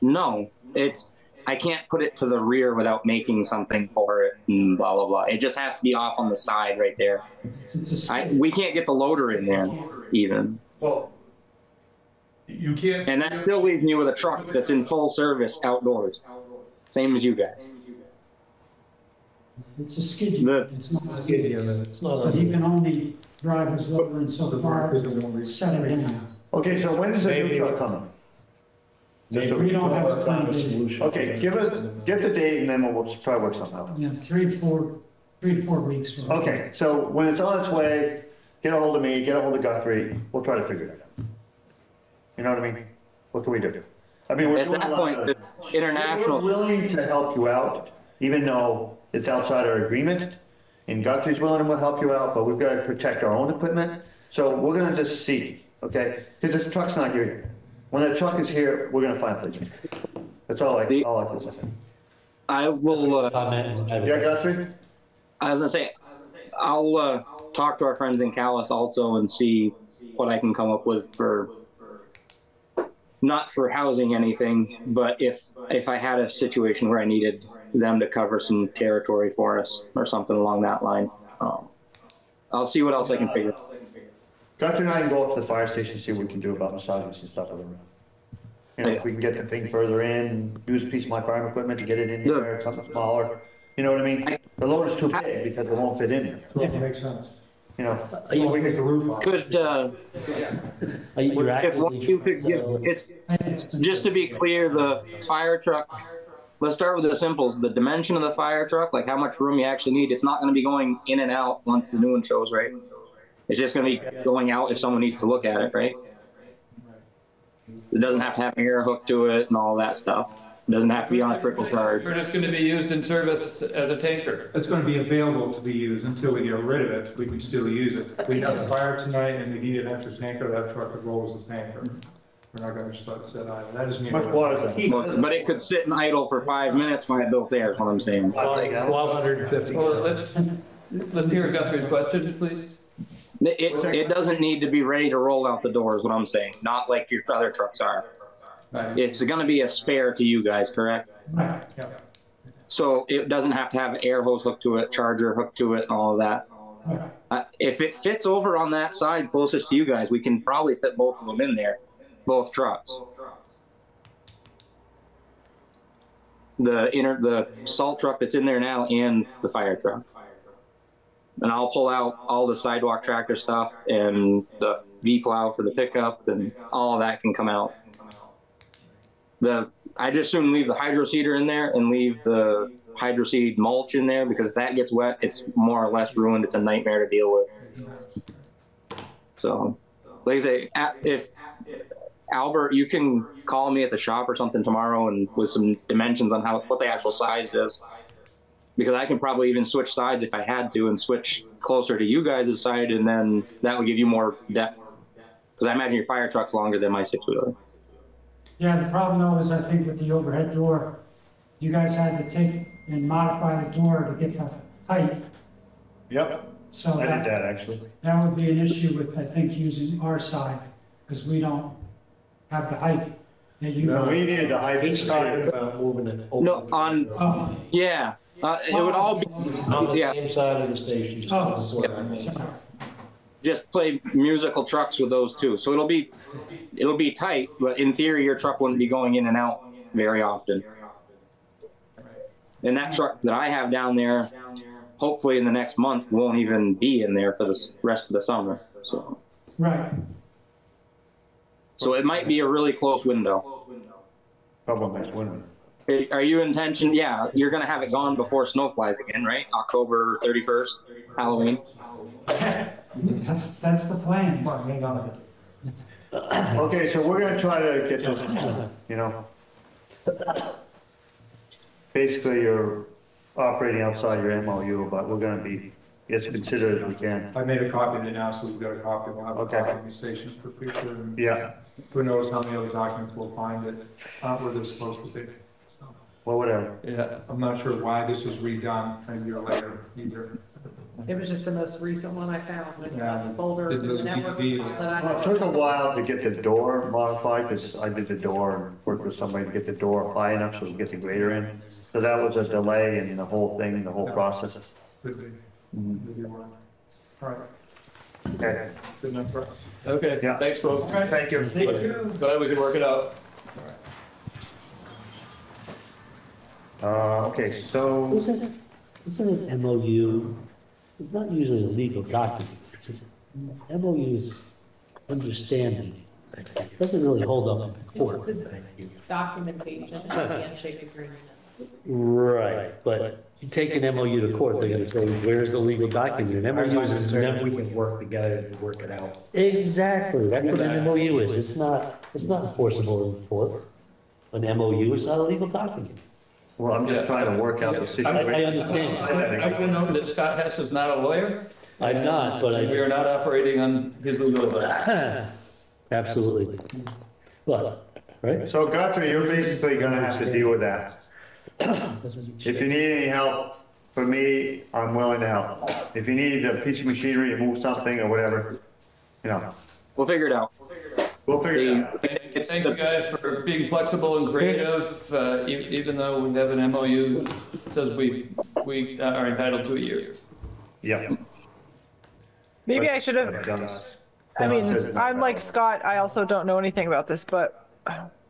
No, it's I can't put it to the rear without making something for it and blah blah blah. It just has to be off on the side right there. It's a I, we can't get the loader in there even, Well, you can't. and that still leaves me with a truck that's in full service outdoors, same as you guys. It's a skid The- unit, it's not a skid unit. It's not So he can only drive his loader in so far, set it in. Okay, so when is the new Maybe- truck coming? Just so- We don't have a Find plan solution. Okay, give us, get the date and then we'll we'll try to work something out. you know, three to four, three to four weeks. for- Okay, so when it's on its way, get a hold of me, get a hold of Guthrie, we'll try to figure it out. You know what I mean? What can we do? I mean, we're At doing a that lot point, of. the international. We're willing to help you out, even though it's outside our agreement. And Guthrie's willing to help you out, but we've got to protect our own equipment. So we're gonna just see, okay? Because this truck's not here yet. When the truck is here, we're gonna find a place. That's all I, all I can say. I will. Uh, Comment. Yeah, Guthrie? I was gonna say, I'll uh, talk to our friends in Calais also and see what I can come up with for, not for housing anything, but if if I had a situation where I needed them to cover some territory for us or something along that line, um, I'll see what else I can figure. Guthrie and I can go up to the fire station, see what we can do about massaging some stuff around. You know, if we can get the thing further in, use a piece of my farm equipment to get it in there, something smaller. You know what I mean? The loader's too big because it won't fit in there, That makes sense. you know? Are you- We get the roof off. Could uh, are you- you're if one of you could give it's just to be clear, the fire truck. Let's start with the simples. The dimension of the fire truck, like how much room you actually need. It's not going to be going in and out once the new one shows, right? It's just going to be going out if someone needs to look at it, right? It doesn't have to have an air hook to it and all that stuff. It doesn't have to be on a trickle charge. Or it's gonna be used in service as a tanker. It's gonna be available to be used until we get rid of it, we can still use it. We have a fire tonight and we need an extra tanker, that truck could roll as a tanker. We're not gonna just let it sit idle, that. Much water then. But, but it could sit and idle for five minutes when I built there, is what I'm saying. Twelve hundred and fifty. Well, let's, let's hear Guthrie's question, please. It, it, doesn't need to be ready to roll out the door, is what I'm saying, not like your other trucks are. It's gonna be a spare to you guys, correct? Right. So it doesn't have to have an air hose hooked to it, charger hooked to it, and all of that. Uh, if it fits over on that side closest to you guys, we can probably fit both of them in there, both trucks. The inner, the salt truck that's in there now and the fire truck. And I'll pull out all the sidewalk tractor stuff and the V plow for the pickup and all of that can come out. The, I just soon leave the hydro seeder in there and leave the hydro seed mulch in there because if that gets wet, it's more or less ruined. It's a nightmare to deal with. So, like I say, if Albert, you can call me at the shop or something tomorrow and with some dimensions on how what the actual size is, because I can probably even switch sides if I had to and switch closer to you guys' side, and then that would give you more depth. Because I imagine your fire truck's longer than my six wheeler. Yeah, the problem though is I think with the overhead door, you guys had to take and modify the door to get the height. Yep, So I did that, that actually. that would be an issue with, I think, using our side, because we don't have the height that you. No, we needed the height. He's talking about moving it. over. No, on Oh, yeah, uh, it would all be On the yeah. same side of the station. just Oh. to the side. sorry. just play musical trucks with those too. So it'll be it'll be tight, but in theory your truck wouldn't be going in and out very often. And that truck that I have down there, hopefully in the next month, won't even be in there for the rest of the summer. So Right, so it might be a really close window. Problem is, winter. Are- Are you intention? Yeah, you're gonna have it gone before snow flies again, right? October 31st, Halloween. that's, that's the plan. Hang on. Okay, so we're gonna try to get this, you know. Basically, you're operating outside your MOU, but we're gonna be as considerate as we can. I made a copy of it now, so we've got a copy, we'll have a Okay. copy in the station for future. and Yeah, Who knows how many other documents we'll find that aren't where they're supposed to be. So, well, whatever. Yeah, I'm not sure why this was redone a year later either. It was just the most recent one I found, in Yeah. the folder, Didn't the network need to be file that I. Well, it took a while to get the door modified, because I did the door and worked with somebody to get the door high enough so we could get the grader in. So that was a delay in the whole thing, the whole process. Could be, Mhm. could be one. All right, Okay, good enough for us. okay, Yeah. thanks, folks. thank you. Glad we could work it out. Uh, okay, so, This isn't, this isn't an MOU, it's not usually a legal document. It's a- MOU is understanding. It Doesn't really hold up in court. It's Documentation, and handshake agreement. Right, but you take an MOU to court, they're gonna say, where's the legal document? An MOU is never. We can work together to work it out. Exactly, that's what an MOU is, it's not, it's not enforceable in court. An MOU is not a legal document. Well, I'm just trying to work out the I, situation. I understand, I want to note that Scott Hess is not a lawyer. I'm not, but We I, are not operating on his legal advice. absolutely. But, right? So Guthrie, you're basically gonna have to deal with that. If you need any help from me, I'm willing to help. If you need a piece of machinery to move something or whatever, you know, We'll figure it out. We'll figure it out. It's Thank you guys for being flexible and creative, uh, e- even though we have an MOU that says we, we are entitled to a year. Yeah. Maybe I should have, I mean, I'm like Scott, I also don't know anything about this, but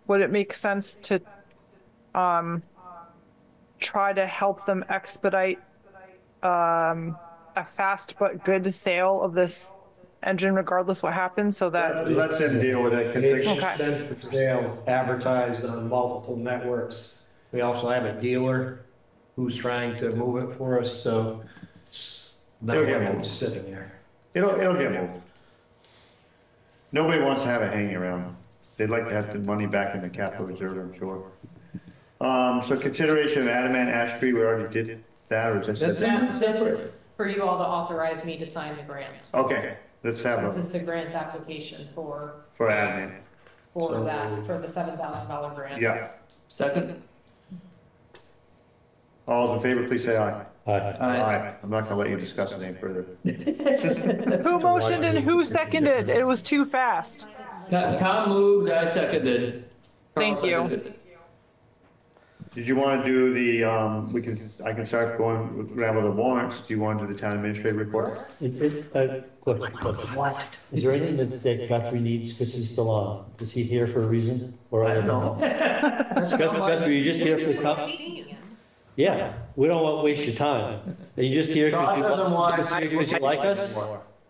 would it make sense to, um, try to help them expedite, um, a fast but good sale of this engine regardless what happens, so that, Let them deal with it. 'cause It's they- Okay. been for sale, advertised on multiple networks. We also have a dealer who's trying to move it for us, so it's not It'll get like moved. it's sitting there. It'll, it'll get moved. Nobody wants to have it hanging around. They'd like to have the money back in the capital reserve, I'm sure. Um, so consideration of adamant ash tree, we already did that, or is this? That- This is for you all to authorize me to sign the grant. Okay, let's have This a, is the grant application for, for admin, for that, for the seven thousand dollar grant. yeah. Second? All those in favor, please say aye. Aye. Aye. I'm not gonna let you discuss it any further. Who motioned and who seconded? It was too fast. Tom Tom moved, I seconded. Carl Thank you. seconded. Did you wanna do the, um, we can, I can start going with, around the warrants, do you wanna do the town administrator report? It, it, uh, question, question. Is there anything that, that Guthrie needs, because he's still on? Is he here for a reason? Or I don't know. Guthrie, Guthrie, you just here for the cup? Yeah, we don't want to waste your time. Are you just here because you want- because you like us?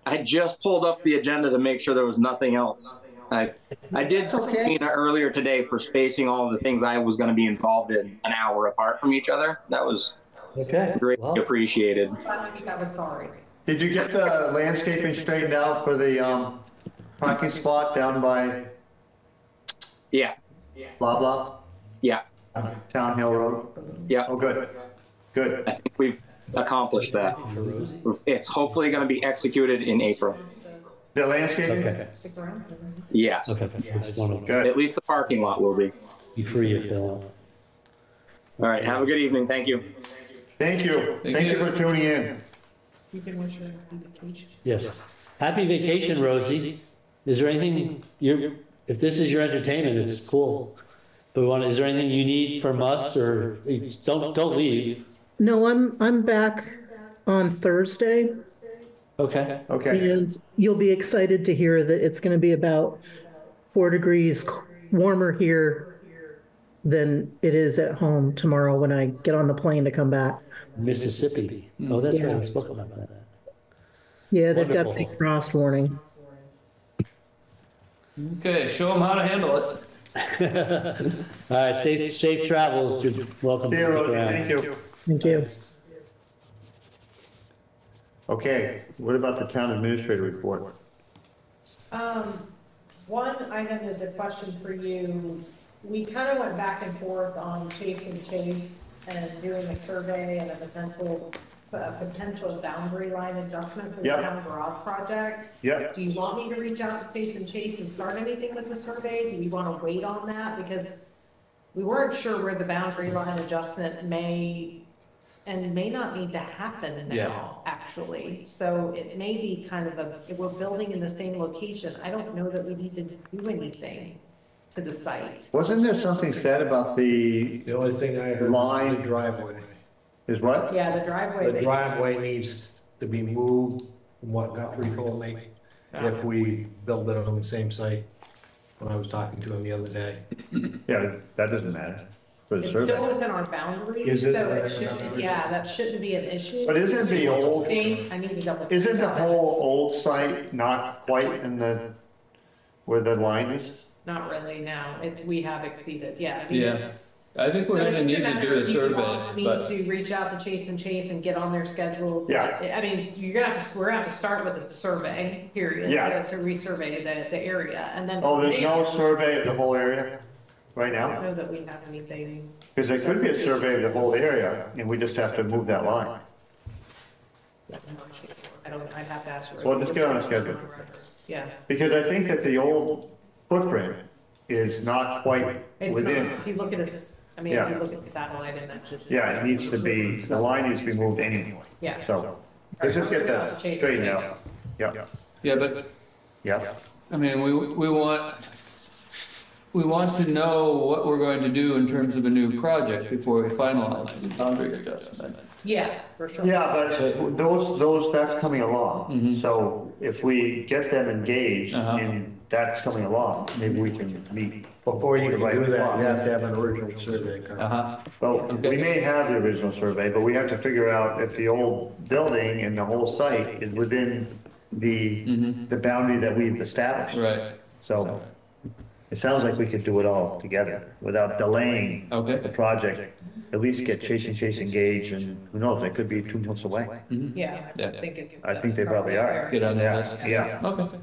I just pulled up the agenda to make sure there was nothing else. I, I did Tina earlier today for spacing all the things I was gonna be involved in an hour apart from each other. That was Okay. greatly appreciated. I was sorry. Did you get the landscaping straightened out for the, um, parking spot down by Yeah, blah blah, yeah, Town Hill Road? yeah. Oh, good, good. I think we've accomplished that. It's hopefully gonna be executed in April. The landscaping? Okay, Stick around. Yes. okay. I just want to Good. At least the parking lot will be. be free if you want. All right, have a good evening. Thank you. Thank you, Thank thank you you. for tuning in. You can wish her vacation. Yes. Happy vacation, Rosie. Is there anything, you're, if this is your entertainment, it's cool. But we want, is there anything you need from us or, don't, don't leave. No, I'm, I'm back on Thursday Okay. Okay, and you'll be excited to hear that it's gonna be about four degrees warmer here than it is at home tomorrow when I get on the plane to come back. Mississippi. Oh, that's right, Yeah. we spoke about that. Yeah, they've got Wonderful. big frost warning. Okay, show them how to handle it. All right, safe, safe travels. You're welcome. see to you, stick thank you. Thank you. Okay, what about the town administrator report? Um, one item is a question for you. We kind of went back and forth on Chase and Chase and doing a survey and a potential, a potential boundary line adjustment for the Yep. town garage project. Yep. Do you want me to reach out to Chase and Chase and start anything with the survey? Do you want to wait on that? Because we weren't sure where the boundary line adjustment may, and may not need to happen Yeah. now, actually. So it may be kind of a, if we're building in the same location, I don't know that we need to do anything to the site. Wasn't there something said about the, The only thing I heard was Line. the driveway. is what? Yeah, the driveway. The driveway needs to be moved, from what Guthrie told me, if we build it on the same site, when I was talking to him the other day. Yeah, that doesn't matter for the It's still survey. within our boundaries, Is so it? it shouldn't, yeah, that shouldn't be an issue. But isn't the old- I think- I need to double. Isn't the whole old site not quite in the, where the line is? Not really, no, it's, we have exceeded, yeah. I mean, Yeah. it's- I think we're So gonna it's need just to do a if you survey, want me but to reach out to Chase and Chase and get on their schedule. Yeah. I mean, you're gonna have to, we're gonna have to start with a survey, period, Yeah. to, to resurvey the, the area, and then. Oh, there's no survey of the whole area right I don't now? know that we have anything. Because there could be a survey of the whole area, and we just have to move that line. I don't, I'd have to ask. her. Well, just get on a schedule. Yeah. Because I think that the old footprint is not quite It's, within. not- if you look at this, I mean, if you look at the satellite image, it's. Yeah, it needs to be, the line needs to be moved anyway. Yeah. So, let's just get Reach out to that straightened out. Chase. Yep, Yeah, but, yeah. I mean, we, we want, we want to know what we're going to do in terms of a new project before we finalize the boundary adjustment. Yeah, for sure. Yeah, but those, those, that's coming along. Mhm. So if we get them engaged Uh-huh. and that's coming along, maybe we can meet. Before you can do that, you have to have an original survey. Carl. Uh-huh, Well, Okay. we may have the original survey, but we have to figure out if the old building and the whole site is within the, Mhm. the boundary that we've established. right, So it sounds like we could do it all together without delaying the okay. project. At least get Chase and Chase engaged and who knows, it could be two months away. Mhm. Yeah, I Yeah. think it. I think they probably are. Get on their Yeah, list. Yeah, Okay.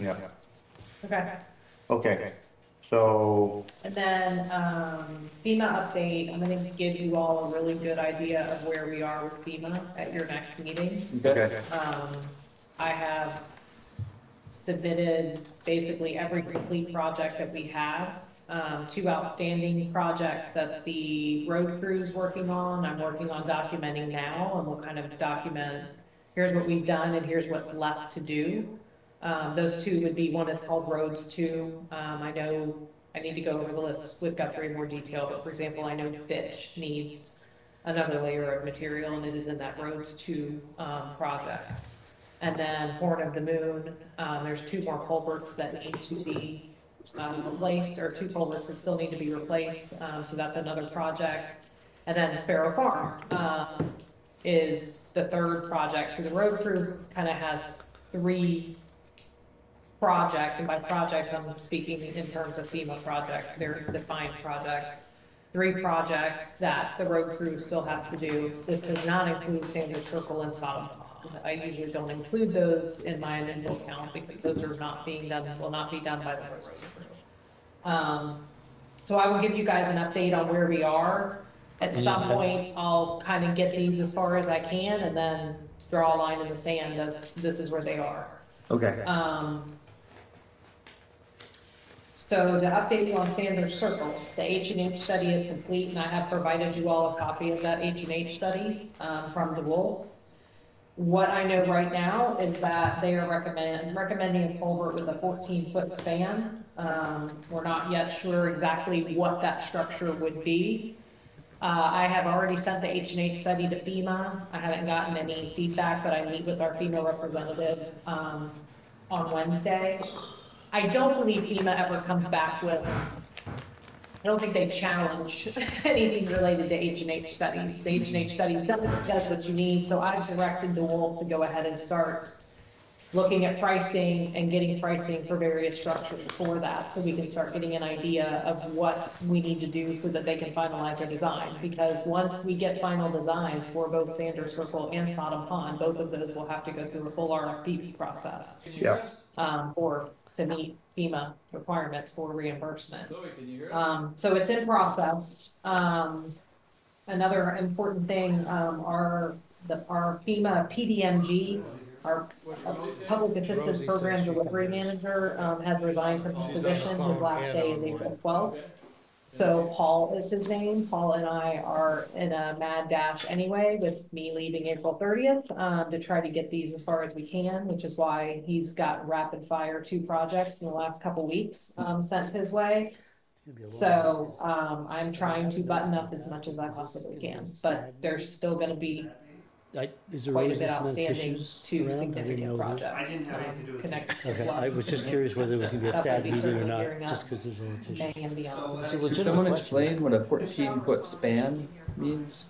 yeah. Okay. Okay. So, And then, um, FEMA update, I'm gonna give you all a really good idea of where we are with FEMA at your next meeting. okay, Um, I have submitted basically every complete project that we have. Um, two outstanding projects that the road crew's working on, I'm working on documenting now, and we'll kind of document, here's what we've done and here's what's left to do. Um, those two would be, one is called Roads Two, um, I know, I need to go over the list with Guthrie in more detail, but for example, I know Fitch needs another layer of material, and it is in that Roads Two, um, project. And then Horn of the Moon, um, there's two more culverts that need to be, um, replaced, or two culverts that still need to be replaced, um, so that's another project. And then Sparrow Farm, um, is the third project, so the road crew kind of has three projects, and by projects, I'm speaking in terms of FEMA projects, they're defined projects. Three projects that the road crew still has to do, this does not include Sanders Circle and Sodom. I usually don't include those in my initial count, because those are not being done, will not be done by the road crew. Um, so I will give you guys an update on where we are. At some point, I'll kind of get these as far as I can, and then draw a line in the sand of this is where they are. okay. Um, so to update you on Sanders Circle, the H and H study is complete, and I have provided you all a copy of that H and H study, um, from DeWolfe. What I know right now is that they are recommend, recommending a culvert with a fourteen foot span. Um, we're not yet sure exactly what that structure would be. Uh, I have already sent the H and H study to FEMA. I haven't gotten any feedback, but I meet with our FEMA representative, um, on Wednesday. I don't believe FEMA ever comes back with, I don't think they challenge anything related to H and H studies. The H and H studies does, does what you need, so I've directed Wolf to go ahead and start looking at pricing and getting pricing for various structures for that, so we can start getting an idea of what we need to do so that they can finalize their design. Because once we get final designs for both Sanders Circle and Sodom Pond, both of those will have to go through a full RFP process. Yeah. Um, or to meet FEMA requirements for reimbursement. Zoe, can you hear us? Um, so it's in process. Um, another important thing, um, our, the, our FEMA PDMG, our uh, Public Assistance Program Delivery Manager, um, has resigned from his position. His last day is April twelfth. So Paul is his name. Paul and I are in a mad dash anyway, with me leaving April thirtieth, um, to try to get these as far as we can, which is why he's got rapid fire two projects in the last couple weeks, um, sent his way. So, um, I'm trying to button up as much as I possibly can, but there's still gonna be I, is there quite a bit cement outstanding, tissues two around? I didn't significant know that. projects, um, connected. Okay, I was just curious whether it was gonna be a That's sad gonna be meeting or certainly gearing not, up just because there's only tissues. May and beyond. It's a Can legitimate someone explain what a fourteen foot span means?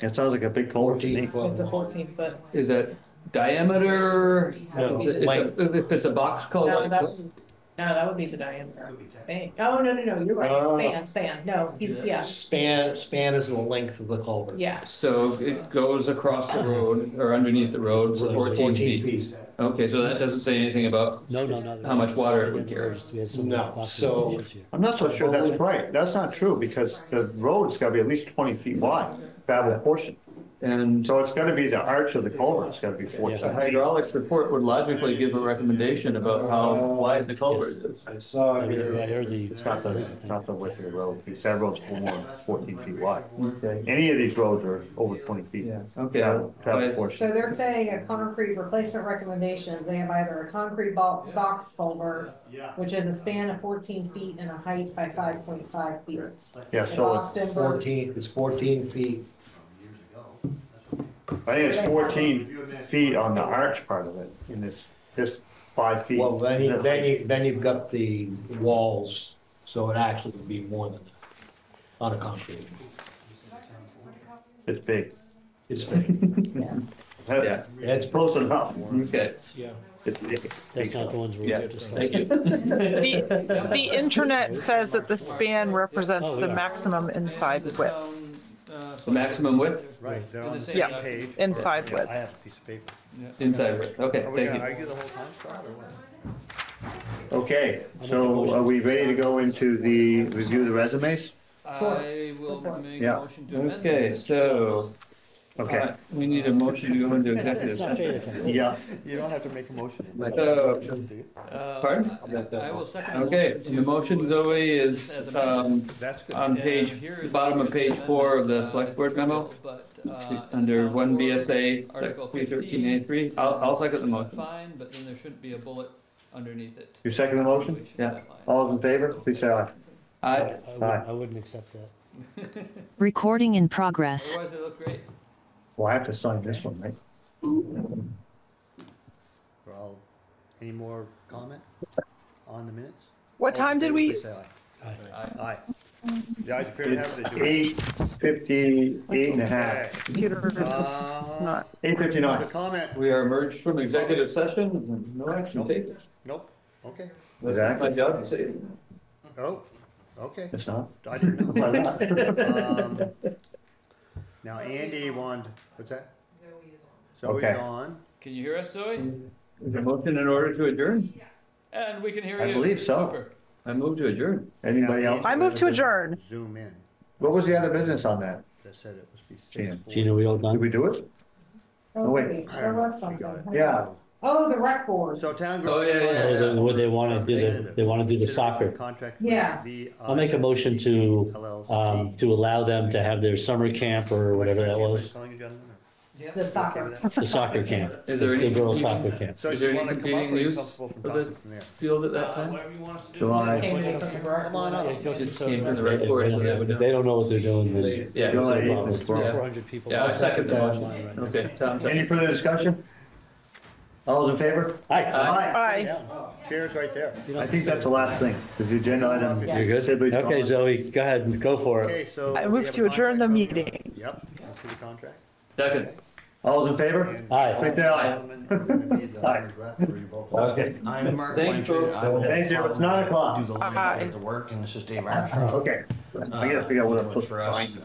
It sounds like a big culvert to me. It's a fourteen foot. Is that diameter? No, If- length. If if it's a box No, culvert? that, would- no, that would be the diameter. Span. Oh, no, no, no, you're right, No. span, span, no, he's, yeah, Span, span is the length of the culvert. yeah. So it goes across the road or underneath the road for fourteen feet? Okay, so that doesn't say anything about No, no, no. how much water it would carry. We had No, so- I'm not so sure that's right. That's not true because the road's gotta be at least twenty feet wide, gravel portion. And So it's gotta be the arch of the culvert, it's gotta be fourteen. the hydraulics report would logically give a recommendation about how wide the culvert is. I saw I it mean, here. I heard the. It's not the, it's not the width of the road. These that road's more than fourteen feet wide. Okay. Any of these roads are over twenty feet. Yeah, okay. Gravel, gravel But- portion. So they're saying a concrete replacement recommendation, they have either a concrete box, box culvert, which is a span of fourteen feet and a height by five point five feet. Yeah, The so box timber, Fourteen, it's fourteen feet. I think it's fourteen feet on the arch part of it, and it's just five feet. Well, then you, then you, then you've got the walls, so it actually would be more than that, on a concrete. It's big. It's big. That- Yeah. It's close enough. Okay, Yeah. It's big. That's not the ones we're Yeah, here discussing. thank you. The, the internet says that the span represents Oh, the maximum inside width, The maximum width, Right, they're on the Yeah. same Yeah. page. inside Yeah, width. I have a piece of paper. inside width, okay, Are we thank gonna you. argue the whole time, Scott, or what? Okay, so are we ready to go into the, review the resumes? I will make a Yeah. motion to amend. Okay, this. so, Okay. uh, we need a motion to go into executive It's not fair to session. Yeah. You don't have to make a motion. So, Uh, Pardon? I will second. the Okay, motion the to motion, Zoe, this is, um. That's good. on And page, here is bottom of page four of the amendment, select board uh, memo, But, uh, under town one board, VSA, Article three thirteen A three, I'll, I'll second the motion. Fine, but then there shouldn't be a bullet underneath it. You second the motion? Yeah. of that line. All those in favor, please say aye. Aye. I wouldn't, I wouldn't accept that. Recording in progress. Otherwise, it looked great. Well, I have to sign this one, right? For all, any more comment on the minutes? What time did we, Please say aye. Aye. Aye. The ayes appear to have it. Eight fifty-eight and a half. computer is Uh, not, Eight fifty-nine. comment? We are emerged from executive session, no action taken. Nope, okay. That's not my job to say. Oh, okay. It's not? I didn't know. Why not? Um, Now Andy wanted, what's that? Zoe is on. Zoe's Okay. on. Can you hear us, Zoe? Is a motion in order to adjourn? And we can hear you. I believe so. Super. I move to adjourn. Anybody else? I move to adjourn. Zoom in. What was the other business on that? That said it was be Gina. Gina, we all done? Did we do it? Oh, wait. There was something. Yeah. Oh, the rec board. So town. Oh, yeah, yeah, Oh, yeah. then What they wanna do, the- they wanna do the soccer. Contract. Yeah. I'll make a motion to, um, to allow them to have their summer camp or whatever that was, The soccer. the soccer camp. Is there The girls' soccer camp. So Is there any wanna come up competing or you use comfortable from for the talking from there? field at that Uh, time? whatever you want us to do. July. Came to from the rec Come on board. up. Just came from the rec board, so they would know. If they don't know what they're doing, then. Yeah. it's a July problem. 8th It's is three or fine. four hundred people. Yeah, I second the motion. Online right now. Okay, Tom, Any further discussion? All those in favor? Hi, Aye. Yeah. Oh, Chairs right there. I think that's the last thing, because the agenda item. you're good? Okay, Zoe, go ahead, and go for it. Okay, so. I we move have to a adjourn the contract from- meeting. Yep, that's the contract. Second. All those in favor? And- Aye. Please say aye. Gentlemen, you're gonna need the Aye. orange for your vote. Okay. I'm Mark Thank you, Blanchard. folks. I will Thank you. It's nine o'clock. Do the Aye. line of the work, and this is Dave Armstrong. Okay. I gotta figure out what I'm supposed to For us. sign.